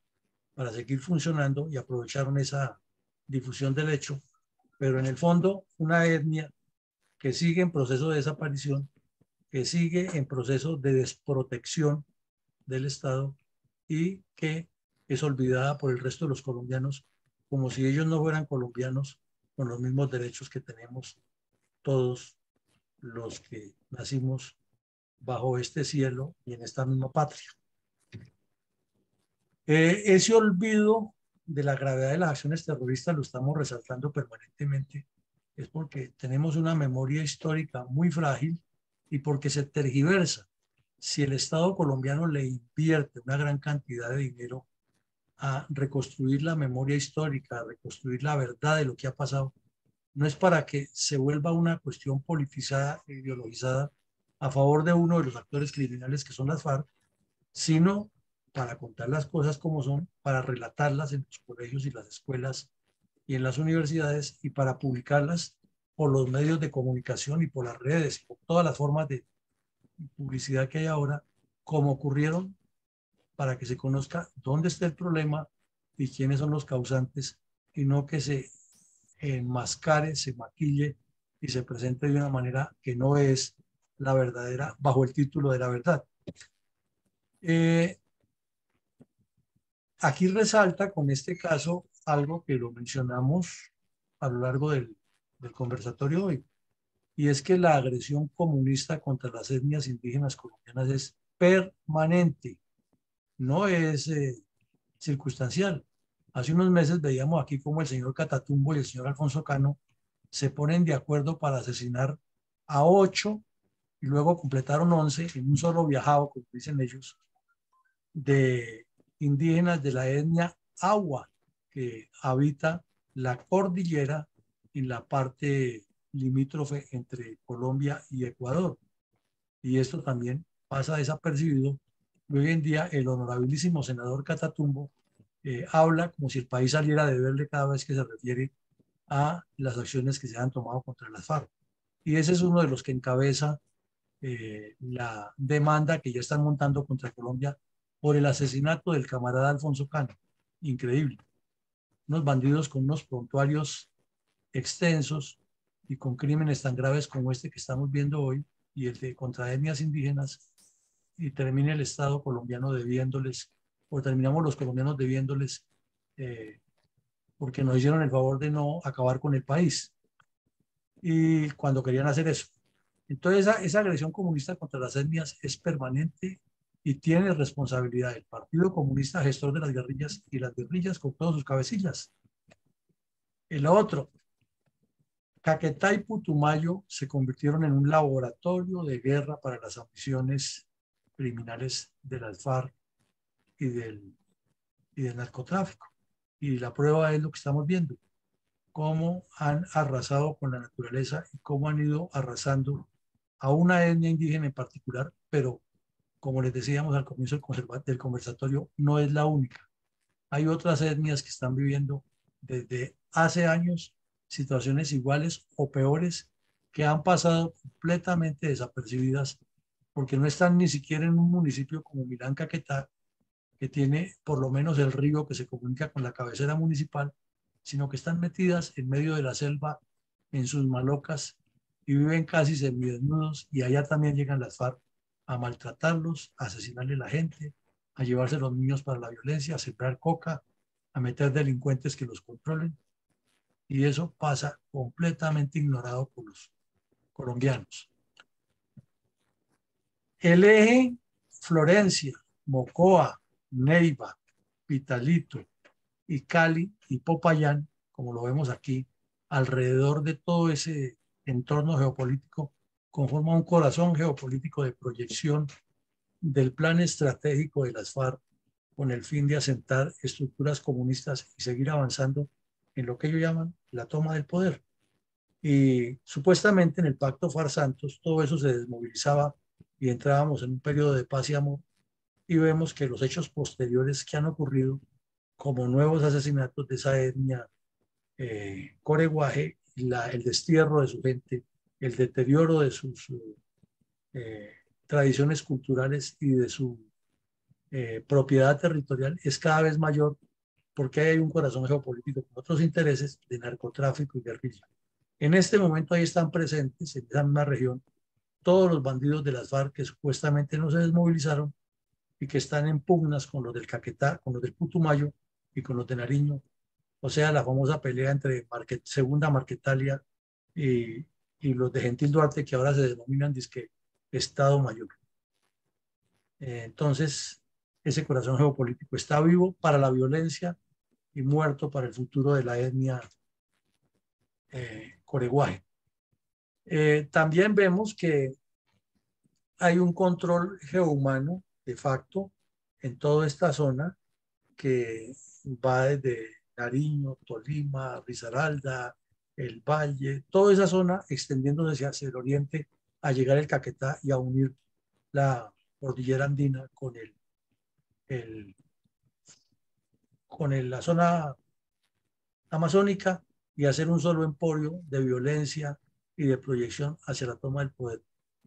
para seguir funcionando y aprovecharon esa difusión del hecho, pero en el fondo una etnia que sigue en proceso de desaparición que sigue en proceso de desprotección del Estado y que es olvidada por el resto de los colombianos como si ellos no fueran colombianos con los mismos derechos que tenemos todos los que nacimos bajo este cielo y en esta misma patria. Eh, ese olvido de la gravedad de las acciones terroristas lo estamos resaltando permanentemente, es porque tenemos una memoria histórica muy frágil y porque se tergiversa. Si el Estado colombiano le invierte una gran cantidad de dinero a reconstruir la memoria histórica, a reconstruir la verdad de lo que ha pasado, no es para que se vuelva una cuestión politizada e ideologizada a favor de uno de los actores criminales que son las FARC, sino para contar las cosas como son, para relatarlas en los colegios y las escuelas y en las universidades y para publicarlas por los medios de comunicación y por las redes y por todas las formas de publicidad que hay ahora, como ocurrieron, para que se conozca dónde está el problema y quiénes son los causantes y no que se enmascare, se maquille y se presente de una manera que no es la verdadera bajo el título de la verdad. Eh, aquí resalta con este caso algo que lo mencionamos a lo largo del, del conversatorio hoy, y es que la agresión comunista contra las etnias indígenas colombianas es permanente, no es eh, circunstancial. Hace unos meses veíamos aquí como el señor Catatumbo y el señor Alfonso Cano se ponen de acuerdo para asesinar a ocho y luego completaron once en un solo viajado, como dicen ellos, de indígenas de la etnia Agua, que habita la cordillera en la parte limítrofe entre Colombia y Ecuador. Y esto también pasa desapercibido. Hoy en día el honorabilísimo senador Catatumbo eh, habla como si el país saliera de verle cada vez que se refiere a las acciones que se han tomado contra las FARC. Y ese es uno de los que encabeza eh, la demanda que ya están montando contra Colombia por el asesinato del camarada Alfonso Cano. Increíble. Unos bandidos con unos prontuarios extensos y con crímenes tan graves como este que estamos viendo hoy y el de contra etnias indígenas y termina el Estado colombiano debiéndoles o terminamos los colombianos debiéndoles eh, porque nos hicieron el favor de no acabar con el país. Y cuando querían hacer eso. Entonces esa, esa agresión comunista contra las etnias es permanente y tiene responsabilidad el Partido Comunista, gestor de las guerrillas y las guerrillas con todas sus cabecillas. El otro, Caquetá y Putumayo se convirtieron en un laboratorio de guerra para las ambiciones criminales de las FARC y del, y del narcotráfico. Y la prueba es lo que estamos viendo, cómo han arrasado con la naturaleza y cómo han ido arrasando a una etnia indígena en particular, pero como les decíamos al comienzo del conversatorio, no es la única. Hay otras etnias que están viviendo desde hace años situaciones iguales o peores que han pasado completamente desapercibidas porque no están ni siquiera en un municipio como Milán Caquetá, que tiene por lo menos el río que se comunica con la cabecera municipal, sino que están metidas en medio de la selva en sus malocas y viven casi semidesnudos y allá también llegan las FARC a maltratarlos, a asesinarle a la gente, a llevarse los niños para la violencia, a sembrar coca, a meter delincuentes que los controlen. Y eso pasa completamente ignorado por los colombianos. El eje Florencia, Mocoa, Neiva, Pitalito y Cali y Popayán, como lo vemos aquí, alrededor de todo ese entorno geopolítico, conforma un corazón geopolítico de proyección del plan estratégico de las FARC con el fin de asentar estructuras comunistas y seguir avanzando en lo que ellos llaman la toma del poder. Y supuestamente en el pacto FARC-Santos todo eso se desmovilizaba y entrábamos en un periodo de paz y amor y vemos que los hechos posteriores que han ocurrido, como nuevos asesinatos de esa etnia eh, coreguaje, la, el destierro de su gente, el deterioro de sus eh, tradiciones culturales y de su eh, propiedad territorial es cada vez mayor porque hay un corazón geopolítico con otros intereses de narcotráfico y guerrilla. En este momento ahí están presentes en esa misma región todos los bandidos de las FARC que supuestamente no se desmovilizaron y que están en pugnas con los del Caquetá, con los del Putumayo y con los de Nariño. O sea, la famosa pelea entre Segunda Marquetalia y, y los de Gentil Duarte, que ahora se denominan disque Estado Mayor. Eh, entonces, ese corazón geopolítico está vivo para la violencia y muerto para el futuro de la etnia eh, coreguaje. Eh, también vemos que hay un control geohumano de facto en toda esta zona que va desde Nariño, Tolima, Risaralda, el Valle, toda esa zona extendiéndose hacia el oriente a llegar el Caquetá y a unir la cordillera andina con el, el con la zona amazónica y hacer un solo emporio de violencia y de proyección hacia la toma del poder.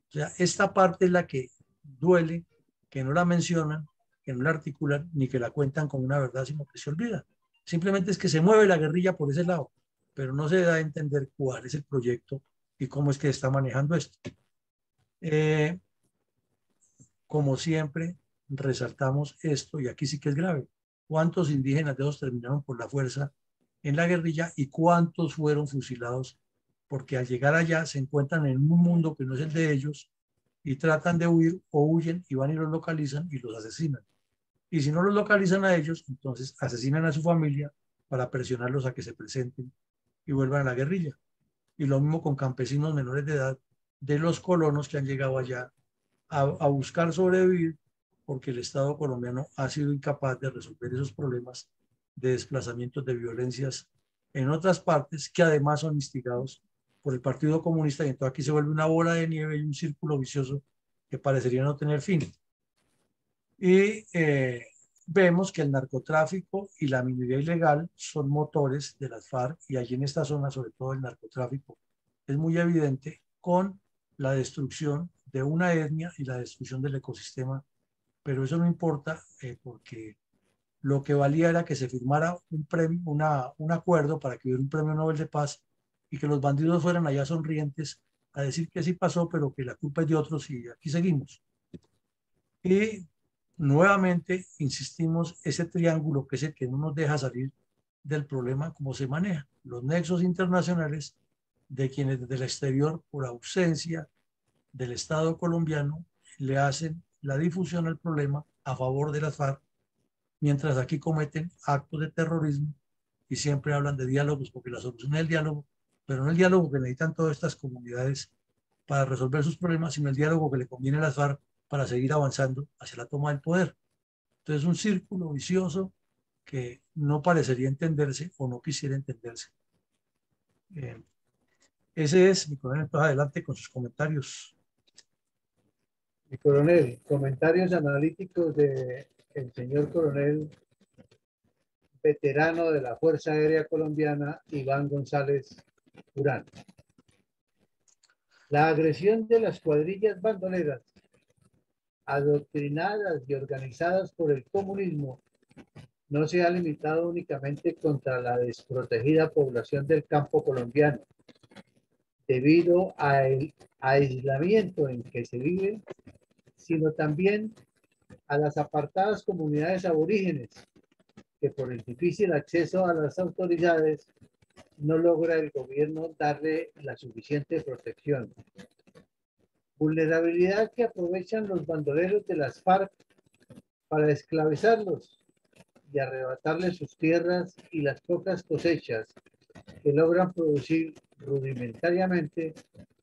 O sea, esta parte es la que duele, que no la mencionan, que no la articulan, ni que la cuentan como una verdad, sino que se olvida. Simplemente es que se mueve la guerrilla por ese lado, pero no se da a entender cuál es el proyecto y cómo es que está manejando esto. Eh, como siempre, resaltamos esto, y aquí sí que es grave. ¿Cuántos indígenas de esos terminaron por la fuerza en la guerrilla y cuántos fueron fusilados? Porque al llegar allá se encuentran en un mundo que no es el de ellos y tratan de huir o huyen y van y los localizan y los asesinan. Y si no los localizan a ellos, entonces asesinan a su familia para presionarlos a que se presenten y vuelvan a la guerrilla. Y lo mismo con campesinos menores de edad de los colonos que han llegado allá a, a buscar sobrevivir porque el Estado colombiano ha sido incapaz de resolver esos problemas de desplazamientos de violencias en otras partes que además son instigados por el Partido Comunista y entonces aquí se vuelve una bola de nieve y un círculo vicioso que parecería no tener fin. Y eh, vemos que el narcotráfico y la minería ilegal son motores de las FARC y allí en esta zona, sobre todo el narcotráfico, es muy evidente con la destrucción de una etnia y la destrucción del ecosistema. Pero eso no importa eh, porque lo que valía era que se firmara un, premio, una, un acuerdo para que hubiera un premio Nobel de Paz y que los bandidos fueran allá sonrientes a decir que sí pasó, pero que la culpa es de otros y aquí seguimos. Y nuevamente insistimos, ese triángulo que es el que no nos deja salir del problema, cómo se maneja. Los nexos internacionales de quienes desde el exterior, por ausencia del Estado colombiano, le hacen la difusión al problema a favor de las FARC, mientras aquí cometen actos de terrorismo y siempre hablan de diálogos, porque la solución es el diálogo, pero no el diálogo que necesitan todas estas comunidades para resolver sus problemas, sino el diálogo que le conviene a las FARC para seguir avanzando hacia la toma del poder. Entonces, un círculo vicioso que no parecería entenderse o no quisiera entenderse. Eh, ese es. Entonces, adelante con sus comentarios. Coronel, comentarios analíticos de el señor coronel veterano de la Fuerza Aérea Colombiana, Iván González Urán. La agresión de las cuadrillas bandoleras adoctrinadas y organizadas por el comunismo, no se ha limitado únicamente contra la desprotegida población del campo colombiano, debido al aislamiento en que se vive, sino también a las apartadas comunidades aborígenes, que por el difícil acceso a las autoridades no logra el gobierno darle la suficiente protección vulnerabilidad que aprovechan los bandoleros de las FARC para esclavizarlos y arrebatarles sus tierras y las pocas cosechas que logran producir rudimentariamente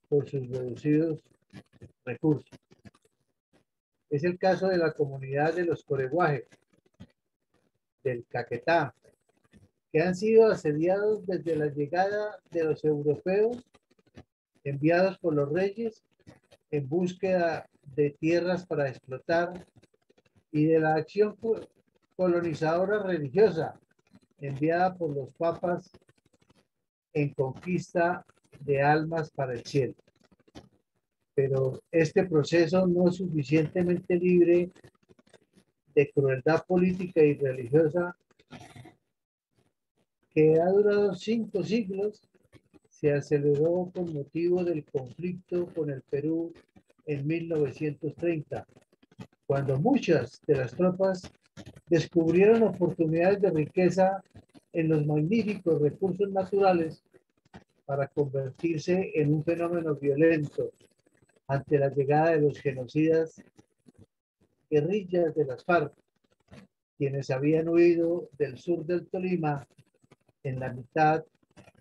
por sus reducidos recursos. Es el caso de la comunidad de los Coreguajes, del Caquetá, que han sido asediados desde la llegada de los europeos enviados por los reyes en búsqueda de tierras para explotar y de la acción colonizadora religiosa enviada por los papas en conquista de almas para el cielo. Pero este proceso no es suficientemente libre de crueldad política y religiosa que ha durado cinco siglos se aceleró con motivo del conflicto con el Perú en 1930, cuando muchas de las tropas descubrieron oportunidades de riqueza en los magníficos recursos naturales para convertirse en un fenómeno violento ante la llegada de los genocidas guerrillas de las FARC, quienes habían huido del sur del Tolima en la mitad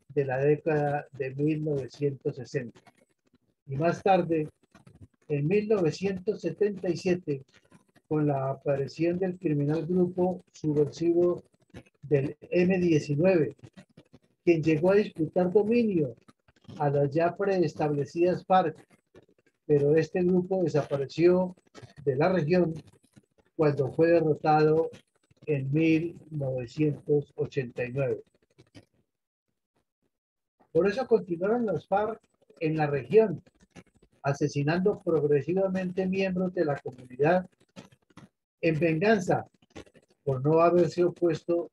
de la década de 1960. Y más tarde, en 1977, con la aparición del criminal grupo subversivo del M-19, quien llegó a disputar dominio a las ya preestablecidas FARC, pero este grupo desapareció de la región cuando fue derrotado en 1989. Por eso continuaron las FARC en la región, asesinando progresivamente miembros de la comunidad en venganza por no haberse opuesto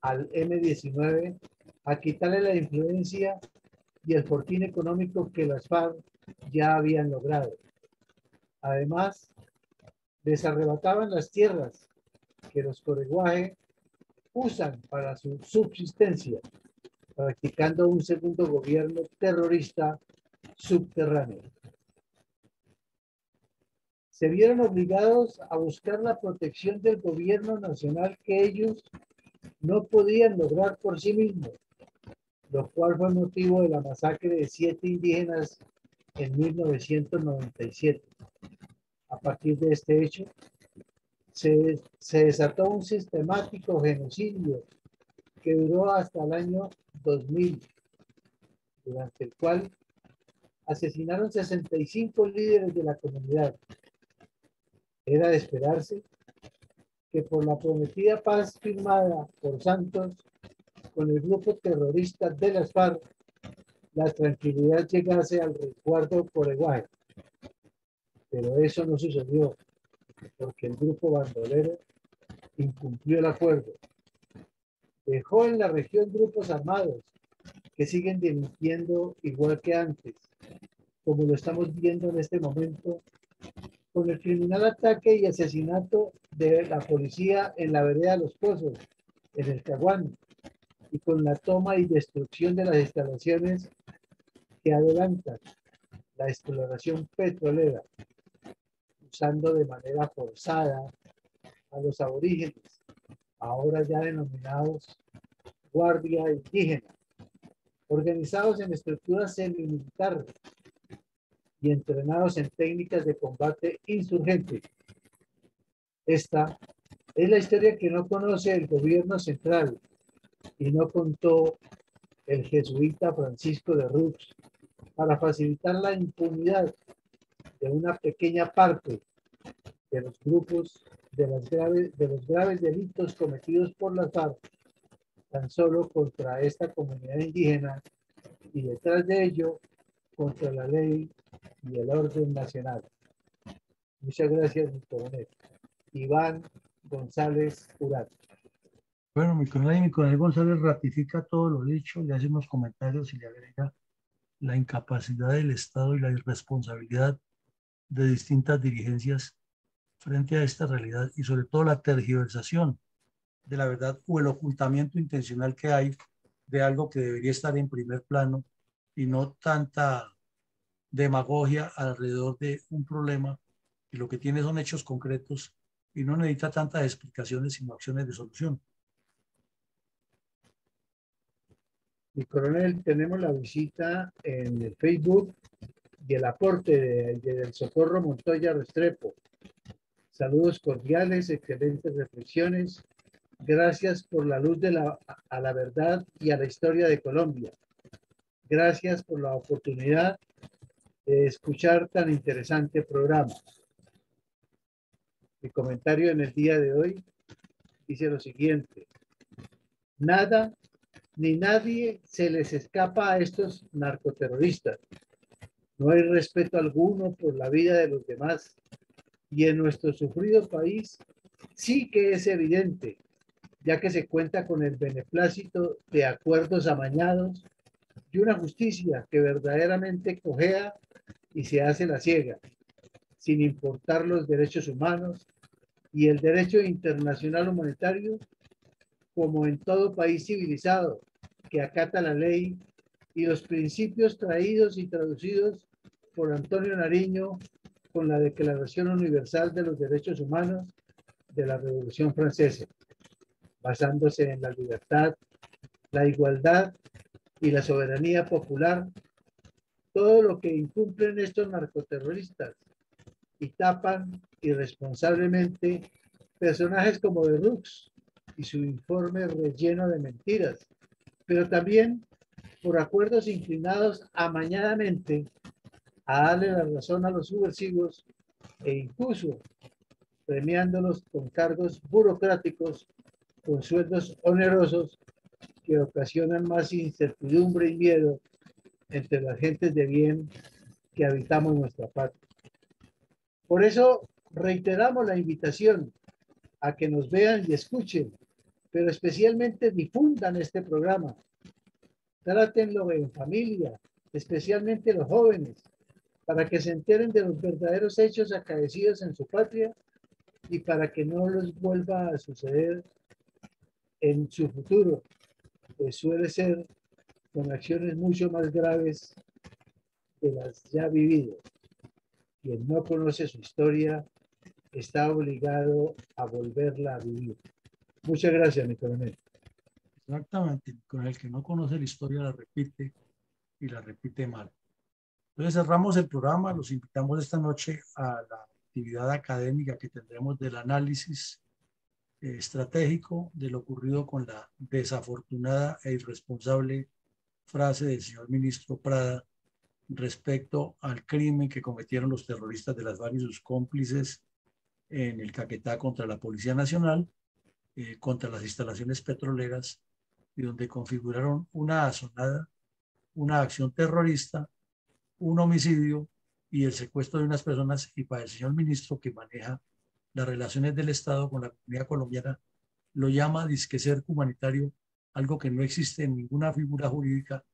al M-19 a quitarle la influencia y el fortín económico que las FARC ya habían logrado. Además, les arrebataban las tierras que los coreguaje usan para su subsistencia, practicando un segundo gobierno terrorista subterráneo. Se vieron obligados a buscar la protección del gobierno nacional que ellos no podían lograr por sí mismos, lo cual fue motivo de la masacre de siete indígenas en 1997. A partir de este hecho, se, se desató un sistemático genocidio que duró hasta el año 2000, durante el cual asesinaron 65 líderes de la comunidad. Era de esperarse que por la prometida paz firmada por Santos con el grupo terrorista de las FARC, la tranquilidad llegase al resguardo igual. Pero eso no sucedió, porque el grupo bandolero incumplió el acuerdo. Dejó en la región grupos armados que siguen delinquiendo igual que antes, como lo estamos viendo en este momento, con el criminal ataque y asesinato de la policía en la vereda de Los Pozos, en el Caguán, y con la toma y destrucción de las instalaciones que adelantan la exploración petrolera, usando de manera forzada a los aborígenes, ahora ya denominados guardia indígena, organizados en estructuras semi-militares y entrenados en técnicas de combate insurgente. Esta es la historia que no conoce el gobierno central y no contó el jesuita Francisco de Rux para facilitar la impunidad de una pequeña parte de los grupos de, las graves, de los graves delitos cometidos por las FARC tan solo contra esta comunidad indígena y detrás de ello contra la ley y el orden nacional. Muchas gracias, coronel. Iván González Urat. Bueno, mi coronel, mi coronel González ratifica todo lo dicho, le hace unos comentarios y le agrega la incapacidad del Estado y la irresponsabilidad de distintas dirigencias frente a esta realidad y sobre todo la tergiversación de la verdad o el ocultamiento intencional que hay de algo que debería estar en primer plano y no tanta demagogia alrededor de un problema y lo que tiene son hechos concretos y no necesita tantas explicaciones sino acciones de solución. Mi coronel, tenemos la visita en el Facebook y el aporte de, del Socorro Montoya Restrepo. Saludos cordiales, excelentes reflexiones. Gracias por la luz de la, a la verdad y a la historia de Colombia. Gracias por la oportunidad de escuchar tan interesante programa. Mi comentario en el día de hoy dice lo siguiente. Nada ni nadie se les escapa a estos narcoterroristas. No hay respeto alguno por la vida de los demás. Y en nuestro sufrido país sí que es evidente, ya que se cuenta con el beneplácito de acuerdos amañados y una justicia que verdaderamente cojea y se hace la ciega, sin importar los derechos humanos y el derecho internacional humanitario como en todo país civilizado que acata la ley y los principios traídos y traducidos por Antonio Nariño con la Declaración Universal de los Derechos Humanos de la Revolución Francesa, basándose en la libertad, la igualdad y la soberanía popular, todo lo que incumplen estos narcoterroristas y tapan irresponsablemente personajes como de y su informe relleno de mentiras, pero también por acuerdos inclinados amañadamente a darle la razón a los subversivos e incluso premiándolos con cargos burocráticos con sueldos onerosos que ocasionan más incertidumbre y miedo entre las gentes de bien que habitamos nuestra patria. Por eso reiteramos la invitación a que nos vean y escuchen, pero especialmente difundan este programa. Trátenlo en familia, especialmente los jóvenes, para que se enteren de los verdaderos hechos acaecidos en su patria y para que no les vuelva a suceder en su futuro, que suele ser con acciones mucho más graves de las ya vividas. Quien no conoce su historia está obligado a volverla a vivir. Muchas gracias, mi coronel. Exactamente, con el que no conoce la historia la repite y la repite mal. Entonces cerramos el programa, los invitamos esta noche a la actividad académica que tendremos del análisis eh, estratégico de lo ocurrido con la desafortunada e irresponsable frase del señor ministro Prada respecto al crimen que cometieron los terroristas de las FARC y sus cómplices en el Caquetá contra la Policía Nacional, eh, contra las instalaciones petroleras, y donde configuraron una azonada, una acción terrorista un homicidio y el secuestro de unas personas y para el señor ministro que maneja las relaciones del Estado con la comunidad colombiana, lo llama disque ser humanitario, algo que no existe en ninguna figura jurídica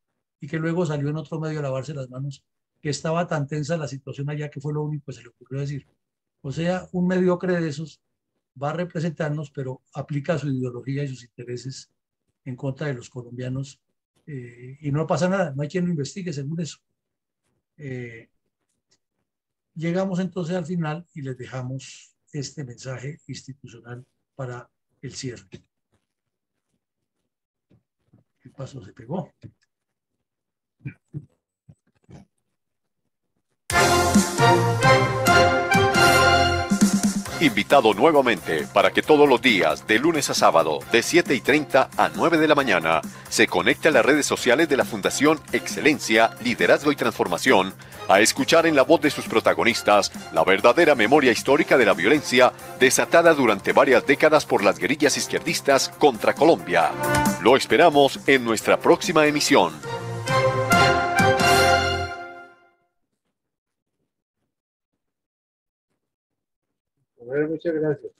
y que luego salió en otro medio a lavarse las manos, que estaba tan tensa la situación allá que fue lo único que se le ocurrió decir. O sea, un mediocre de esos va a representarnos, pero aplica su ideología y sus intereses en contra de los colombianos eh, y no pasa nada, no hay quien lo investigue según eso. Eh, llegamos entonces al final y les dejamos este mensaje institucional para el cierre. ¿Qué pasó? Se pegó. Invitado nuevamente para que todos los días, de lunes a sábado, de 7 y 30 a 9 de la mañana, se conecte a las redes sociales de la Fundación Excelencia, Liderazgo y Transformación a escuchar en la voz de sus protagonistas la verdadera memoria histórica de la violencia desatada durante varias décadas por las guerrillas izquierdistas contra Colombia. Lo esperamos en nuestra próxima emisión. Muchas gracias.